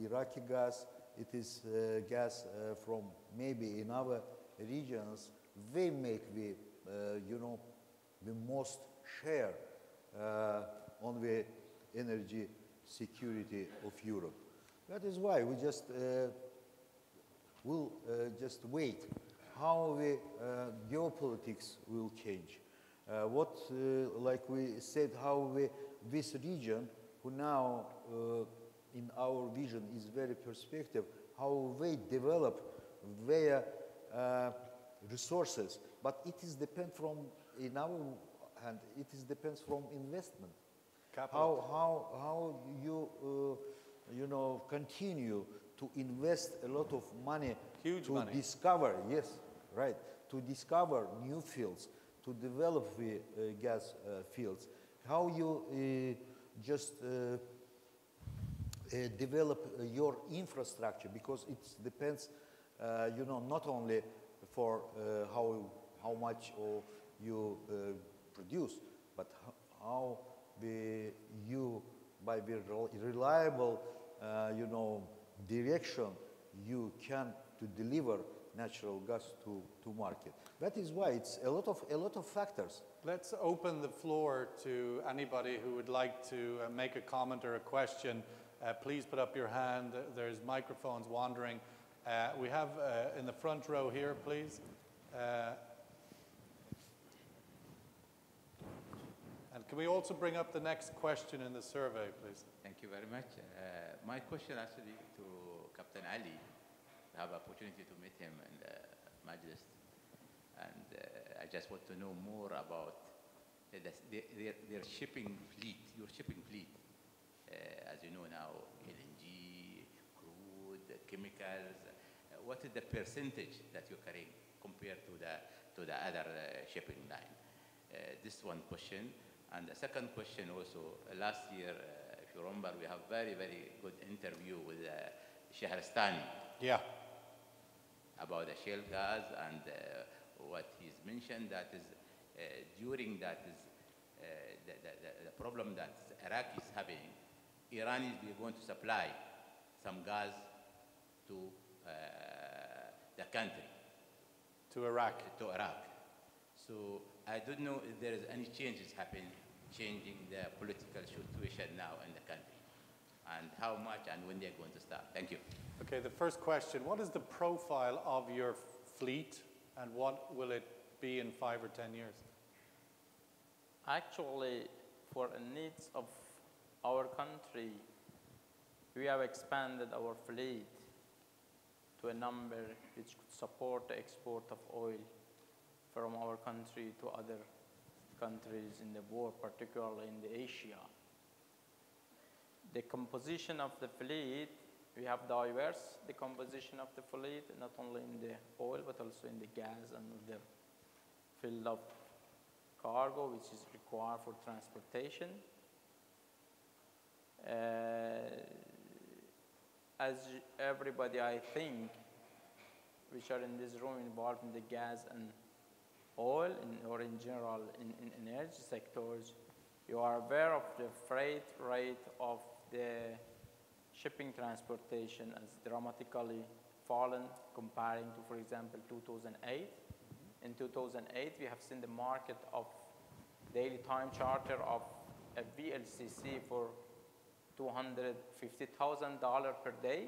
Iraqi gas, it is uh, gas uh, from maybe in other regions. They make the, uh, you know, the most share on the energy security of Europe. That is why we just will just wait how the geopolitics will change. Uh, what, uh, like we said, how the, this region, who now uh, in our vision is very perspective, how they develop their uh, resources. But it is depend from, in our hand, it is depends from investment. Capital. How, how, how you, uh, you know, continue to invest a lot of money Huge to money. discover, yes, right, to discover new fields, to develop the uh, gas uh, fields. How you uh, just uh, uh, develop uh, your infrastructure because it depends, uh, you know, not only for uh, how, how much you uh, produce, but how you, by the reliable, uh, you know, direction, you can to deliver natural gas to, to market. That is why it's a lot of, a lot of factors. Let's open the floor to anybody who would like to uh, make a comment or a question. Uh, please put up your hand. There's microphones wandering. Uh, we have uh, in the front row here, please. Uh, and can we also bring up the next question in the survey, please? Thank you very much. Uh, my question actually to Captain Ali, I have opportunity to meet him in the Majlis, and uh, I just want to know more about the, the- their, their shipping fleet, your shipping fleet. Uh, as you know now, LNG, crude, chemicals. Uh, what is the percentage that you're carrying compared to the to the other uh, shipping line? Uh, this one question. And the second question also, uh, last year, uh, if you remember, we have very, very good interview with uh, Shahristani Yeah. about the shale gas and uh, what he's mentioned that is uh, during that is uh, the, the, the, the problem that Iraq is having, Iran is going to supply some gas to uh, the country, To Iraq. to Iraq. So I don't know if there is any changes happening, changing the political situation now in the country, and how much and when they're going to start. Thank you. Okay, the first question What is the profile of your fleet and what will it be in five or ten years? Actually, for the needs of our country, we have expanded our fleet to a number which could support the export of oil from our country to other countries in the world, particularly in the Asia. The composition of the fleet, we have diverse the composition of the fleet, not only in the oil but also in the gas and the field of cargo which is required for transportation. Uh, as everybody, I think, which are in this room involved in the gas and oil in, or in general in, in energy sectors, you are aware of the freight rate of the shipping transportation has dramatically fallen comparing to, for example, 2008. In 2008, we have seen the market of daily time charter of a VLCC for $250,000 per day,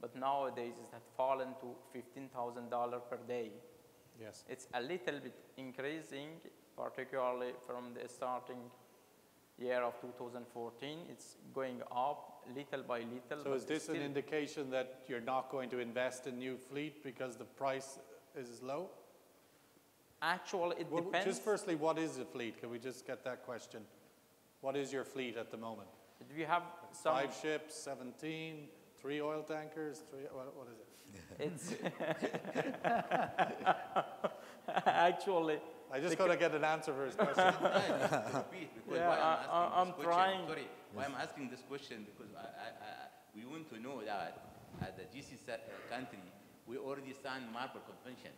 but nowadays it has fallen to $15,000 per day. Yes. It's a little bit increasing, particularly from the starting year of 2014. It's going up little by little. So is this an indication that you're not going to invest in new fleet because the price is low? Actually, it Well, depends. Just firstly, what is the fleet? Can we just get that question? What is your fleet at the moment? We have some. Five ships, 17, three oil tankers, three, what, what is it? It's (laughs) actually. I just got to get an answer for his question. (laughs) because (laughs) Yeah, why I- I'm asking I'm this question. trying. Sorry, why I'm asking this question because I, I, I, we want to know that at the GC uh, country we already signed Marpol Convention,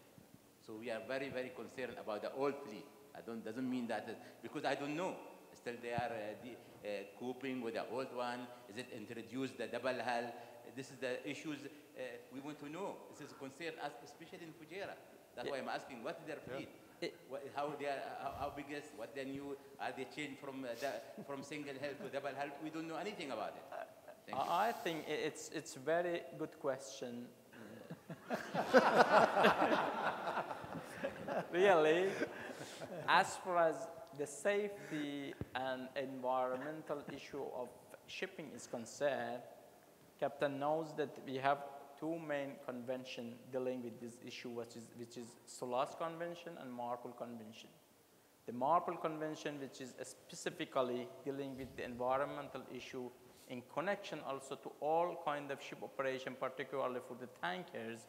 so we are very very concerned about the old fleet. I don't doesn't mean that because I don't know. Still they are uh, uh, coping with the old one. Is it introduced the double hull? This is the issues uh, we want to know. This is a concern, us, especially in Fujairah. That's why I'm asking what is their fleet. It- What, how they are, how, how big is, what they new, are they changed from, uh, the, from single hull to double hull? We don't know anything about it. Thank. I I think it's, it's very good question. (laughs) really, as far as the safety and environmental issue of shipping is concerned, Captain knows that we have two main conventions dealing with this issue, which is, which is SOLAS Convention and Marpol Convention. The Marpol Convention, which is specifically dealing with the environmental issue in connection also to all kind of ship operation, particularly for the tankers,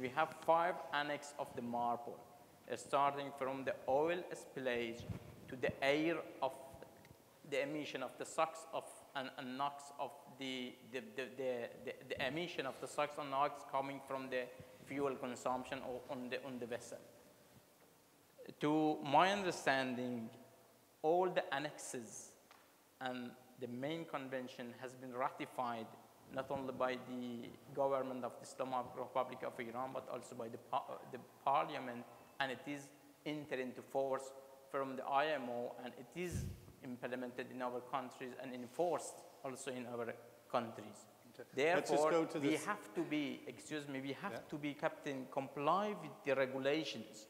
we have five annex of the Marpol, uh, starting from the oil spillage to the air of the emission of the SOx of and, and NOx of the, the, the, the, the, emission of the SOx and NOx coming from the fuel consumption on the, on the vessel. To my understanding, all the annexes and the main convention has been ratified not only by the government of the Islamic Republic of Iran, but also by the, par- the parliament, and it is entered into force from the IMO, and it is implemented in our countries and enforced also in our countries. Therefore, go to we this- have to be, excuse me, we have Yeah. to be kept in comply with the regulations.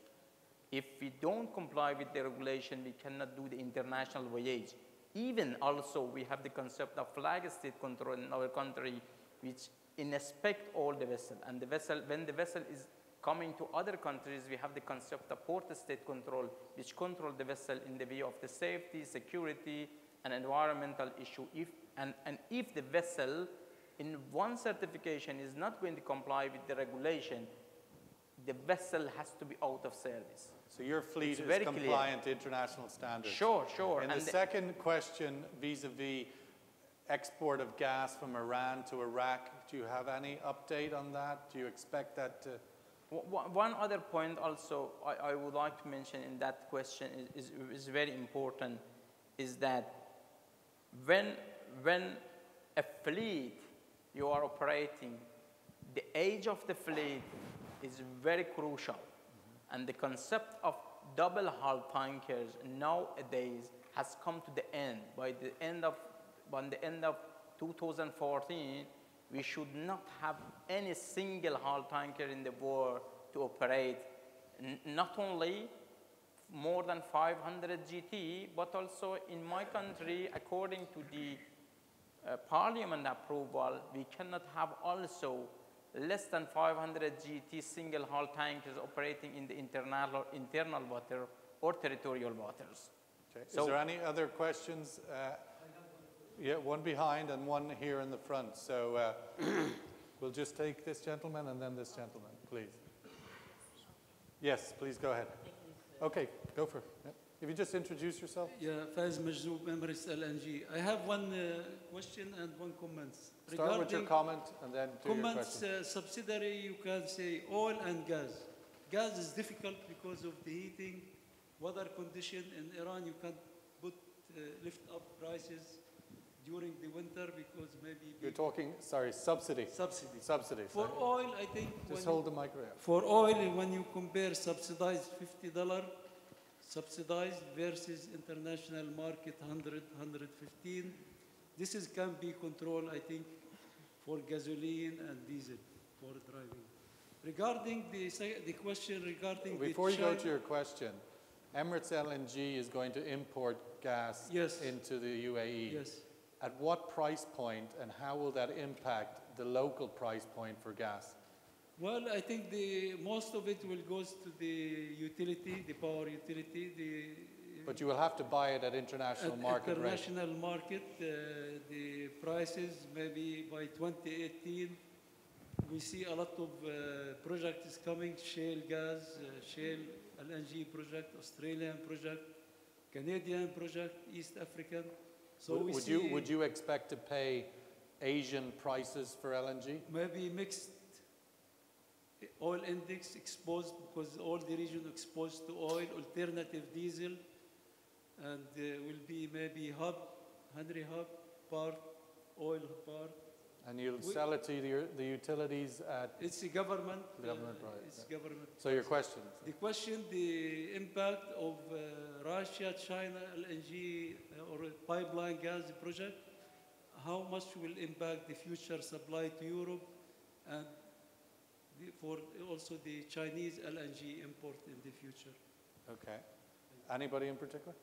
If we don't comply with the regulation, we cannot do the international voyage. Even also, we have the concept of flag state control in our country, which inspect all the vessel. And the vessel, when the vessel is coming to other countries, we have the concept of port state control, which control the vessel in the view of the safety, security, and environmental issue. If, and, and if the vessel in one certification is not going to comply with the regulation, the vessel has to be out of service. So your fleet It's is very clear. compliant to international standards? Sure, sure. And the and the- second question vis-à-vis export of gas from Iran to Iraq, do you have any update on that? Do you expect that to? One other point also I, I would like to mention in that question is, is, is very important is that when, when a fleet you are operating, the age of the fleet is very crucial. Mm-hmm. And the concept of double hull tankers nowadays has come to the end. By the end of, by the end of 2014, we should not have any single hull tanker in the world to operate n- not only more than 500 GT, but also in my country, according to the uh, parliament approval, we cannot have also less than 500 GT single hull tankers operating in the internal, internal water or territorial waters. Okay. Is So- there any other questions? Uh, Yeah, one behind and one here in the front. So uh, (clears throat) we'll just take this gentleman and then this gentleman, please. Yes, please go ahead. Okay, go for it. Yeah. If you just introduce yourself. Yeah, Faiz Majzoub, Emirates LNG. I have one uh, question and one comment. Start with your comment and then do your comments, question. uh, subsidiary, you can say oil and gas. Gas is difficult because of the heating, weather condition. In Iran, you can put, uh, lift up prices during the winter because maybe You're talking, sorry, subsidy. subsidy. Subsidy. For sorry. oil, I think Just hold the microphone. For oil, when you compare subsidized $50 subsidized versus international market 100, 115, this is can be controlled, I think, for gasoline and diesel for driving. Regarding the, the question regarding Before you go to your question, Emirates LNG is going to import gas Yes. into the UAE. Yes. At what price point and how will that impact the local price point for gas? Well, I think the, most of it will goes to the utility, the power utility, the But you will have to buy it at international At market rate. international market, uh, the prices maybe by 2018, we see a lot of uh, projects coming, shale gas, uh, shale LNG project, Australian project, Canadian project, East African. So Would- we Would you, would you expect to pay Asian prices for LNG? maybe mixed oil index exposed because all the region exposed to oil, alternative diesel, and uh, will be maybe hub, Henry hub part, oil part. And you'll We- sell it to the, the utilities at, It's a government. uh, Government price, It's yeah. government. so your question? The question, the impact of uh, Russia, China, LNG uh, or pipeline gas project, how much will impact the future supply to Europe and the, for also the Chinese LNG import in the future? Okay. Anybody in particular?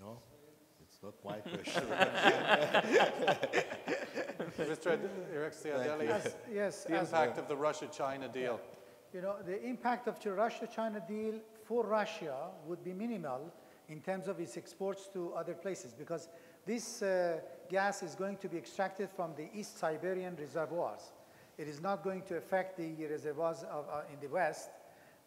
No, it's not my question. Mr. Ad- Your As- Yes, the impact of the Russia-China deal. You know, the impact of the Russia-China deal for Russia would be minimal in terms of its exports to other places because this uh, gas is going to be extracted from the East Siberian reservoirs. It is not going to affect the reservoirs of, uh, in the West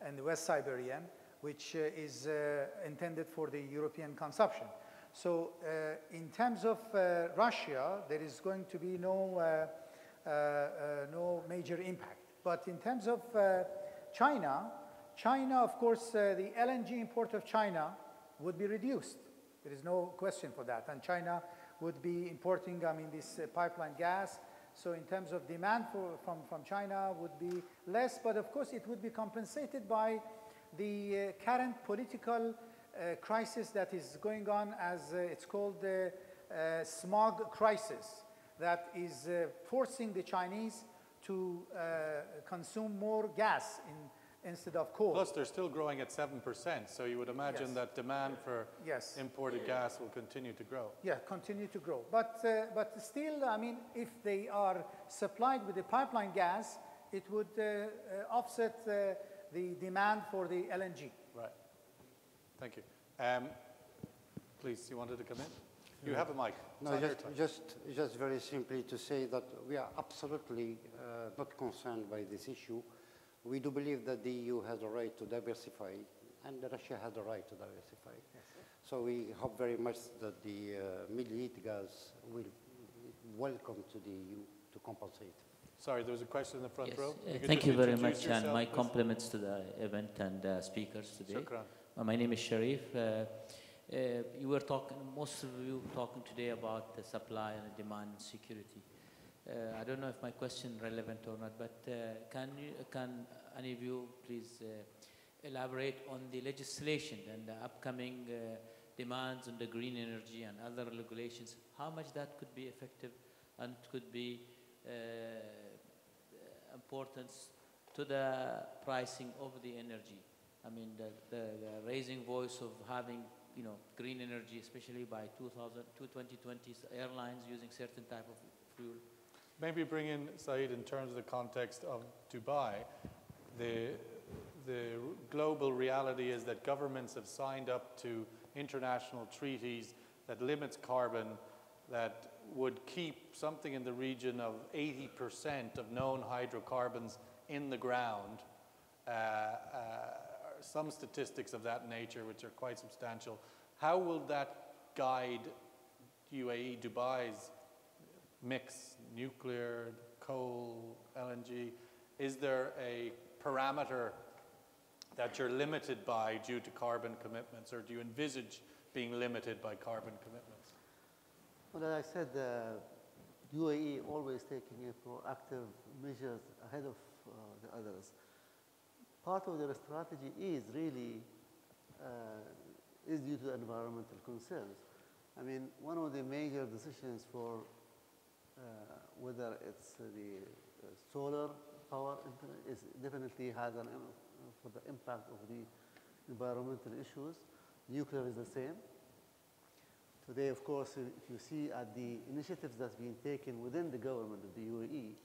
and the West Siberian, which uh, is uh, intended for the European consumption. So uh, in terms of uh, Russia, there is going to be no, uh, uh, uh, no major impact. But in terms of uh, China, China, of course, the LNG import of China would be reduced. There is no question for that. And China would be importing, I mean, this pipeline gas. So in terms of demand for, from, from China would be less, but of course it would be compensated by the current political crisis that is going on as uh, it's called the uh, smog crisis that is uh, forcing the Chinese to uh, consume more gas in, instead of coal. Plus, they're still growing at 7%, so you would imagine Yes. that demand for Yes. imported gas will continue to grow. Yeah, continue to grow. But, uh, but still, I mean, if they are supplied with the pipeline gas, it would uh, uh, offset uh, the demand for the LNG. Right. Thank you. Um, Please, you wanted to come in? You have a mic. It's No, just, just, just very simply to say that we are absolutely uh, not concerned by this issue. We do believe that the EU has a right to diversify, and Russia has a right to diversify. So we hope very much that the uh, Middle East gas will welcome to the EU to compensate. Sorry, there was a question in the front Yes, row. uh, Thank you very introduce much, and my please. compliments to the event and uh, speakers today. Shukran. Uh, My name is Sharif. Uh, uh, You were talking, most of you talking today about the supply and demand and security. I don't know if my question relevant or not, but can you, can any of you please elaborate on the legislation and the upcoming demands on the green energy and other regulations, how much that could be effective and could be uh, importance to the pricing of the energy. I mean, the, the, the raising voice of having, you know, green energy, especially by 2000, 2020, airlines using certain type of fuel. Maybe bring in, Saeed, in terms of the context of Dubai, the, the global reality is that governments have signed up to international treaties that limits carbon, that would keep something in the region of 80% of known hydrocarbons in the ground. Uh, uh, some statistics of that nature, which are quite substantial. How will that guide UAE, Dubai's mix, nuclear, coal, LNG? Is there a parameter that you're limited by due to carbon commitments, or do you envisage being limited by carbon commitments? Well, as I said, uh, UAE always taking a proactive measures ahead of uh, the others. Part of their strategy is really uh, is due to environmental concerns. I mean, one of the major decisions for uh, whether it's the uh, solar power is definitely has an for the impact of the environmental issues. Nuclear is the same. Today, of course, if you see at the initiatives that's been taken within the government of the UAE,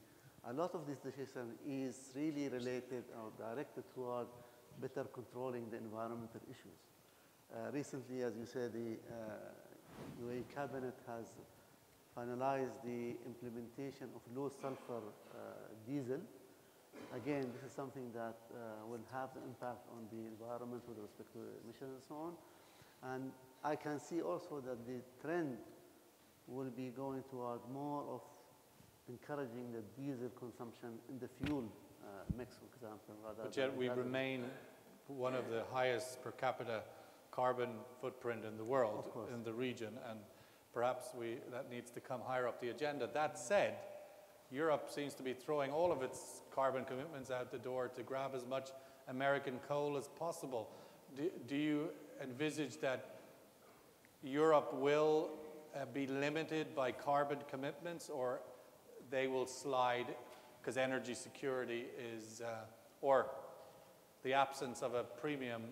a lot of this decision is really related or directed toward better controlling the environmental issues. Uh, recently, as you said, the uh, UAE cabinet has finalized the implementation of low sulfur uh, diesel. Again, this is something that uh, will have an impact on the environment with respect to emissions and so on. And I can see also that the trend will be going toward more of encouraging the diesel consumption in the fuel uh, mix, for example, rather But yet we remain one of the highest per capita carbon footprint in the world, in the region, and perhaps we, that needs to come higher up the agenda. That said, Europe seems to be throwing all of its carbon commitments out the door to grab as much American coal as possible. Do, do you envisage that Europe will uh, be limited by carbon commitments or they will slide because energy security is, uh, or the absence of a premium?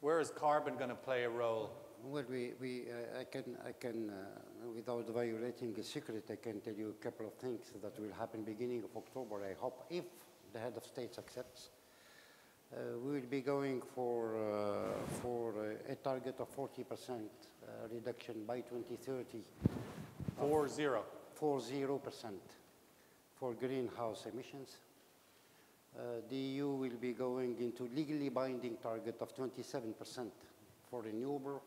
Where is carbon going to play a role? Well, we, we, uh, I can, I can uh, without violating a secret, I can tell you a couple of things that will happen beginning of October, I hope, if the head of states accepts. Uh, we will be going for, uh, for uh, a target of 40% uh, reduction by 2030. Four zero. Four zero percent for greenhouse emissions. Uh, the EU will be going into legally binding target of 27% for renewable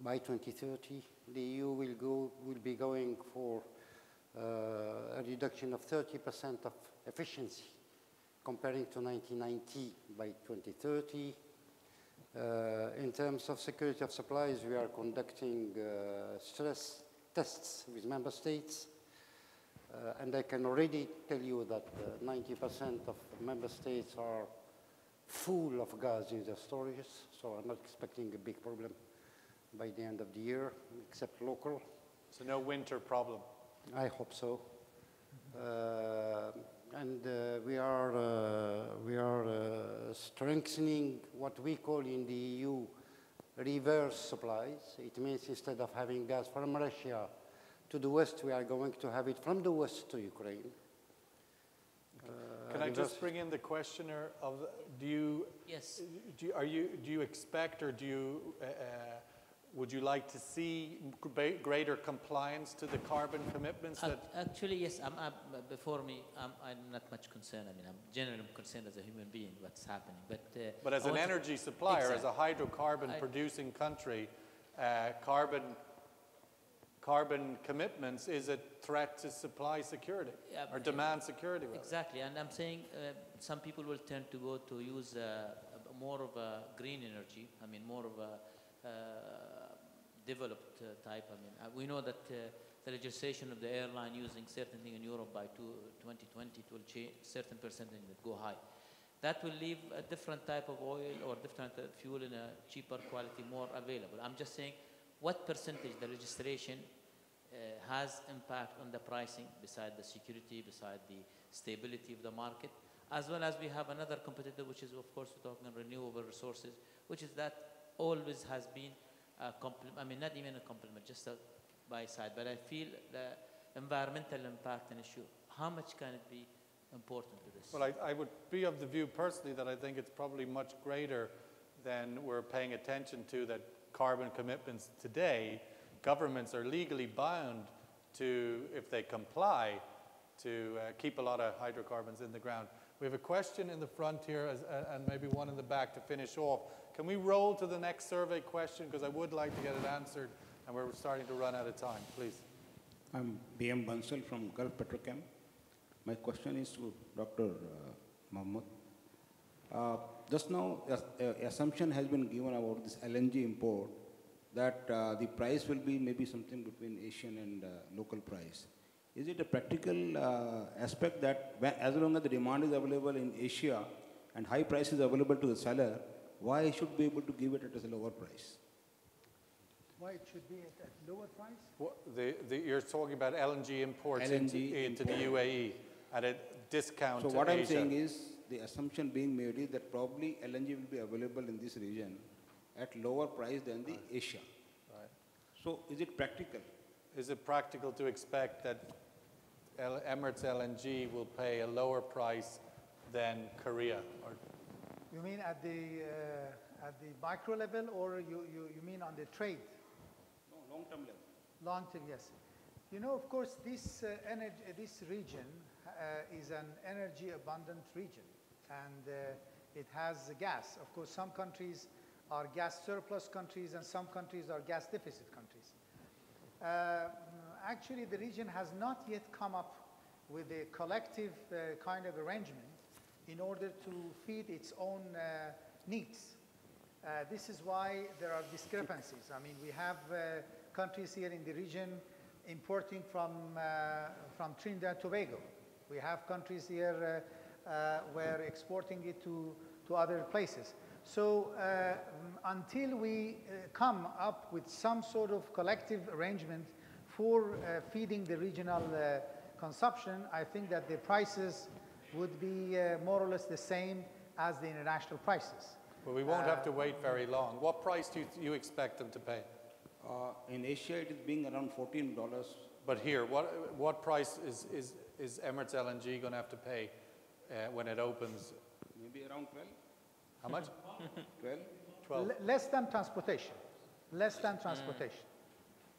by 2030. The EU will, go, will be going for uh, a reduction of 30% of efficiency comparing to 1990 by 2030. Uh, in terms of security of supplies, we are conducting uh, stress tests with member states. Uh, and I can already tell you that 90% of member states are full of gas in their storages, so I'm not expecting a big problem by the end of the year, except local. So no winter problem? I hope so. Uh, and uh, we are, uh, we are uh, strengthening what we call in the EU reverse supplies. It means instead of having gas from Russia to the west, we are going to have it from the west to Ukraine. Can I just bring in the questioner of, do you, Yes. do you, are you, do you expect or do you, uh, uh, would you like to see greater compliance to the carbon commitments that, Actually, yes, I'm, I'm, before me, I'm, I'm not much concerned. I mean, I'm generally concerned as a human being what's happening, but. uh, but as I an energy supplier, as a hydrocarbon-producing country, uh, carbon, carbon commitments is a threat to supply security Yeah, or demand security. rather. Exactly, and I'm saying uh, some people will tend to go to use uh, more of a green energy. I mean, more of a uh, developed uh, type. I mean, uh, we know that uh, the legislation of the airline using certain thing in Europe by two, 2020 it will change certain percentage that go high. That will leave a different type of oil or different fuel in a cheaper quality, more available. I'm just saying, what percentage the legislation uh, has impact on the pricing beside the security, beside the stability of the market, as well as we have another competitor, which is of course we're talking renewable resources, which is that always has been a complement, I mean not even a compliment, just a by side, but I feel the environmental impact an issue. How much can it be important to this? Well, I, I would be of the view personally that I think it's probably much greater than we're paying attention to that carbon commitments today. Governments are legally bound to, if they comply, to uh, keep a lot of hydrocarbons in the ground. We have a question in the front here as, uh, and maybe one in the back to finish off. Can we roll to the next survey question? Because I would like to get it answered and we're starting to run out of time, please. I'm B.M. Bansal from Gulf Petrochem. My question is to Dr. Uh, Mahmood. Uh, just now, as- assumption has been given about this LNG import that uh, the price will be maybe something between Asian and uh, local price. Is it a practical uh, aspect that when, as long as the demand is available in Asia and high price is available to the seller, why should be able to give it at a lower price? Why it should be at a lower price? What, the, the, you're talking about LNG imports into, LNG into the UAE at a discount So to what I'm saying is, the assumption being made is that probably LNG will be available in this region at lower price than the Asia. Right. So is it practical? Is it practical to expect that L- Emirates LNG will pay a lower price than Korea? Or, You mean at the, uh, at the micro level or you, you, you mean on the trade? No, long-term level. Long term, yes. You know, of course, this, uh, energy, uh, this region uh, is an energy abundant region and uh, it has gas. Of course, some countries are gas surplus countries and some countries are gas deficit countries. Uh, actually, the region has not yet come up with a collective uh, kind of arrangement in order to feed its own uh, needs. Uh, this is why there are discrepancies. I mean, we have uh, countries here in the region importing from, uh, from Trinidad and Tobago. We have countries here uh, where exporting it to, to other places. So uh, until we uh, come up with some sort of collective arrangement for uh, feeding the regional consumption, I think that the prices would be uh, more or less the same as the international prices. But we won't have to wait very long. What price do you, you expect them to pay? Uh, in Asia, it is being around $14. But here, what, what price is, is, is Emirates LNG going to have to pay uh, when it opens? Maybe around 12? How much? 12? (laughs) 12. Le- less than transportation, less than transportation.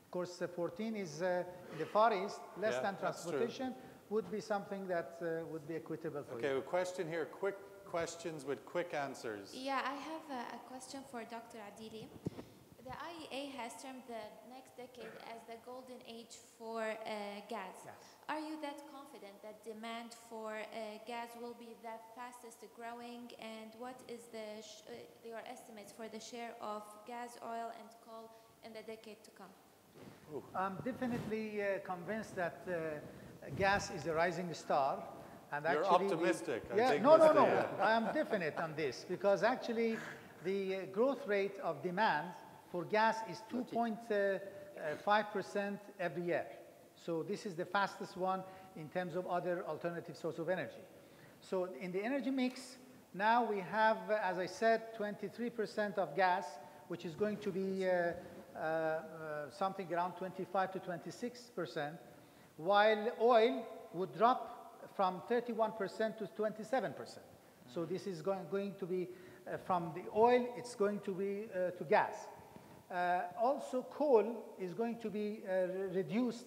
Of course, uh, 14 is uh, in the Far East, less Yeah, than that's true. transportation would be something that uh, would be equitable for Okay, you. a question here, quick questions with quick answers. Yeah, I have a, a question for Dr. Adeli. The IEA has termed the next decade as the golden age for uh, gas. Yes. Are you that confident that demand for uh, gas will be the fastest growing? And what is the sh- uh, your estimates for the share of gas, oil, and coal in the decade to come? I'm definitely uh, convinced that uh, gas is a rising star. And You're actually optimistic, I yeah, think no, no, no. uh, (laughs) I am definite on this because actually the uh, growth rate of demand for gas is 2.5% every year. So this is the fastest one in terms of other alternative source of energy. So in the energy mix, now we have, uh, as I said, 23% of gas, which is going to be uh, uh, uh, something around 25 to 26%, while oil would drop from 31% to 27%. So this is going, going to be uh, from the oil, it's going to be uh, to gas. Uh, also, coal is going to be uh, reduced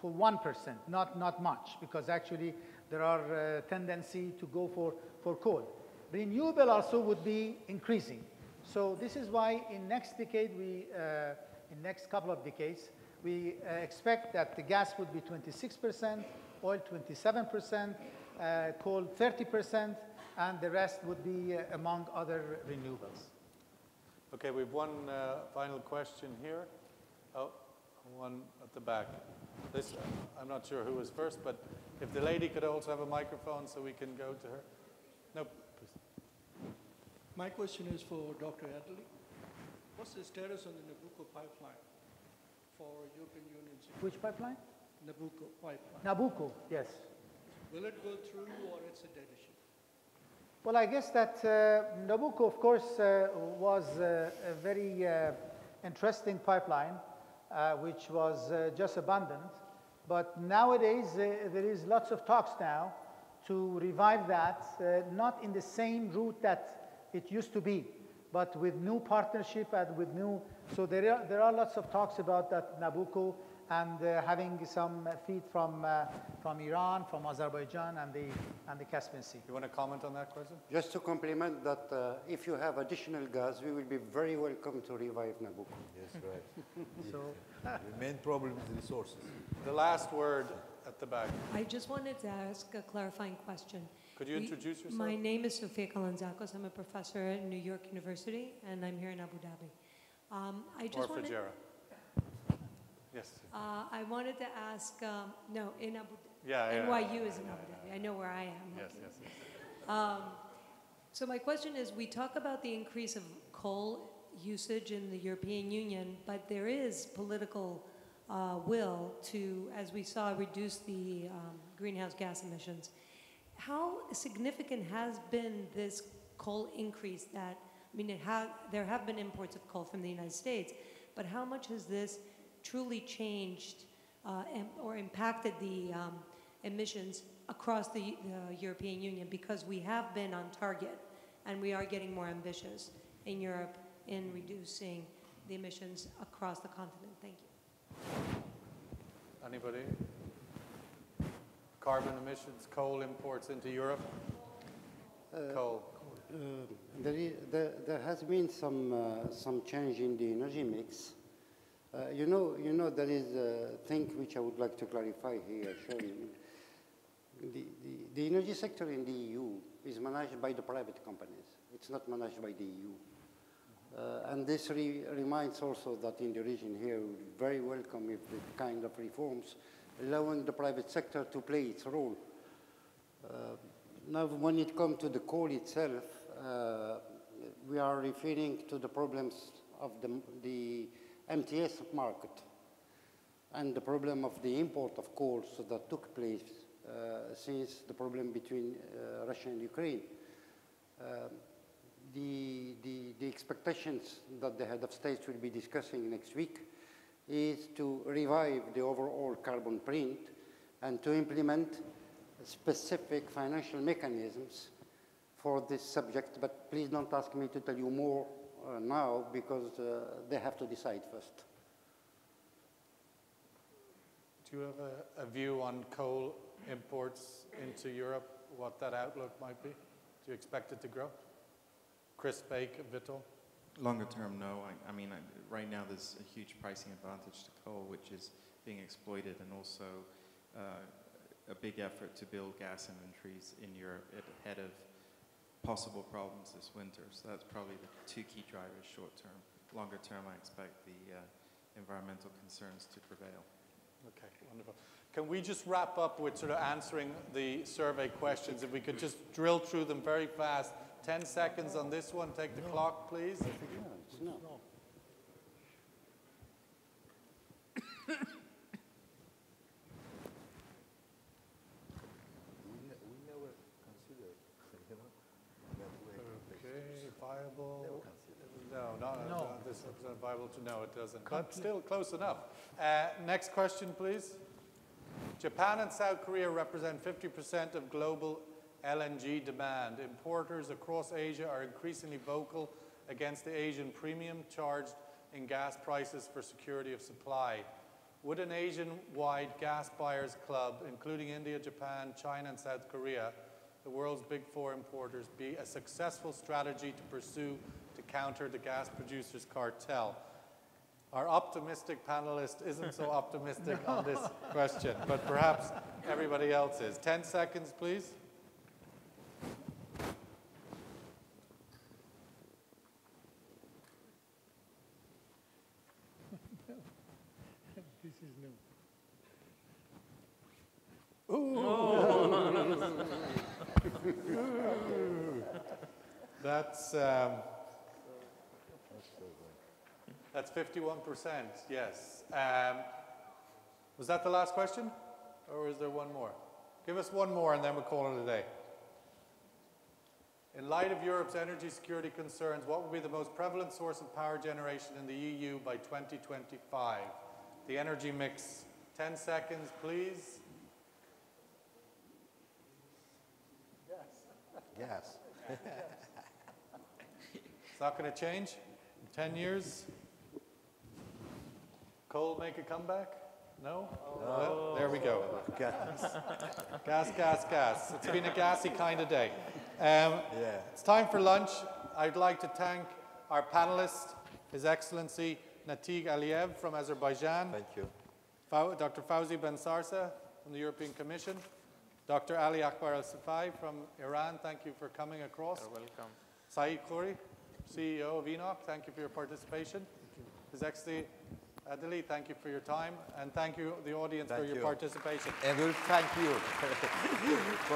for 1%, not, not much, because actually there are uh, tendency to go for, for coal. Renewable also would be increasing. So this is why in next decade, we, uh, in next couple of decades, we uh, expect that the gas would be 26%, oil 27%, uh, coal 30%, and the rest would be uh, among other renewables. Okay, we've one uh, final question here. Oh, one at the back. This, I'm not sure who was first, but if the lady could also have a microphone so we can go to her. No. My question is for Dr. Adeli. What's the status on the Nabucco pipeline for European Union? Which pipeline? Nabucco pipeline. Nabucco, yes. Will it go through or it's a dead issue? Well, I guess that uh, Nabucco, of course, uh, was uh, a very uh, interesting pipeline, uh, which was uh, just abandoned. But nowadays, uh, there is lots of talks now to revive that, uh, not in the same route that it used to be, but with new partnership and with new. So there are, there are lots of talks about that Nabucco and uh, having some feed from, uh, from Iran, from Azerbaijan, and the, and the Caspian Sea. You want to comment on that question? Just to complement that, uh, if you have additional gas, we will be very welcome to revive Nabucco. Yes, right. (laughs) So, The (laughs) main problem is resources. The last word at the back. I just wanted to ask a clarifying question. Could you We- introduce yourself? My name is Sophia Kalantzakos. I'm a professor at New York University, and I'm here in Abu Dhabi. Um, I Or just wanted, Fujairah? Yes. uh, I wanted to ask, um, no, in Abu Yeah, yeah. NYU is in Abu Dhabi. I know where I am. Yes, yes, yes. Um, so my question is, we talk about the increase of coal usage in the European Union, but there is political uh, will to, as we saw, reduce the um, greenhouse gas emissions. How significant has been this coal increase that, I mean, it ha- there have been imports of coal from the United States, but how much has this truly changed uh, and, or impacted the um, emissions across the, the European Union? Because we have been on target and we are getting more ambitious in Europe in reducing the emissions across the continent. Thank you. Anybody? Carbon emissions, coal imports into Europe? Coal. Uh, there, there, there has been some, uh, some change in the energy mix. Uh, you, know, you know, there is a thing which I would like to clarify here. The, the, the energy sector in the EU is managed by the private companies. It's not managed by the EU. Uh, and this re reminds also that in the region here, we're very welcome if the kind of reforms allowing the private sector to play its role. Uh, now, when it comes to the coal itself, uh, we are referring to the problems of the, the ETS market and the problem of the import of coal that took place uh, since the problem between uh, Russia and Ukraine. Um, the, the, the expectations that the head of states will be discussing next week is to revive the overall carbon print and to implement specific financial mechanisms for this subject, but please don't ask me to tell you more uh, now because uh, they have to decide first. Do you have a, a view on coal imports into Europe, what that outlook might be? Do you expect it to grow? Chris Bake, Vittel? Longer term, no. I, I mean, I, right now there's a huge pricing advantage to coal, which is being exploited, and also uh, a big effort to build gas inventories in Europe ahead of possible problems this winter. So that's probably the two key drivers short term. Longer term, I expect the uh, environmental concerns to prevail. Okay, wonderful. Can we just wrap up with sort of answering the survey questions? If we could just drill through them very fast. 10 seconds on this one. Take the clock, please. Okay, viable. No, not, No. not this represent viable to no, it doesn't. But still close enough. Uh, next question, please. Japan and South Korea represent 50% of global LNG demand. Importers across Asia are increasingly vocal against the Asian premium charged in gas prices for security of supply. Would an Asian-wide gas buyers club, including India, Japan, China, and South Korea, the world's big four importers, be a successful strategy to pursue counter the gas producers' cartel? Our optimistic panelist isn't so (laughs) optimistic on this question, but perhaps everybody else is. 10 seconds, please. This is new. That's, um, that's 51%, yes. Um, was that the last question? Or is there one more? Give us one more and then we'll call it a day. In light of Europe's energy security concerns, what will be the most prevalent source of power generation in the EU by 2025? The energy mix. 10 seconds, please. Yes. (laughs) Yes. It's not going to change in 10 years? Coal make a comeback? No? Well, there we go. Gas. Gas, gas, gas. It's been a gassy kind of day. Um, Yeah. It's time for lunch. I'd like to thank our panelists, His Excellency Natig Aliyev from Azerbaijan. Thank you. Fau- Dr. Faouzi Bensarsa from the European Commission. Dr. Ali Akbar Al Safaei from Iran, thank you for coming across. You're welcome. Saeed Khoory, CEO of ENOC, thank you for your participation. His Excellency Adeli, thank you for your time, and thank you, the audience, for your you. participation. And we'll thank you (laughs)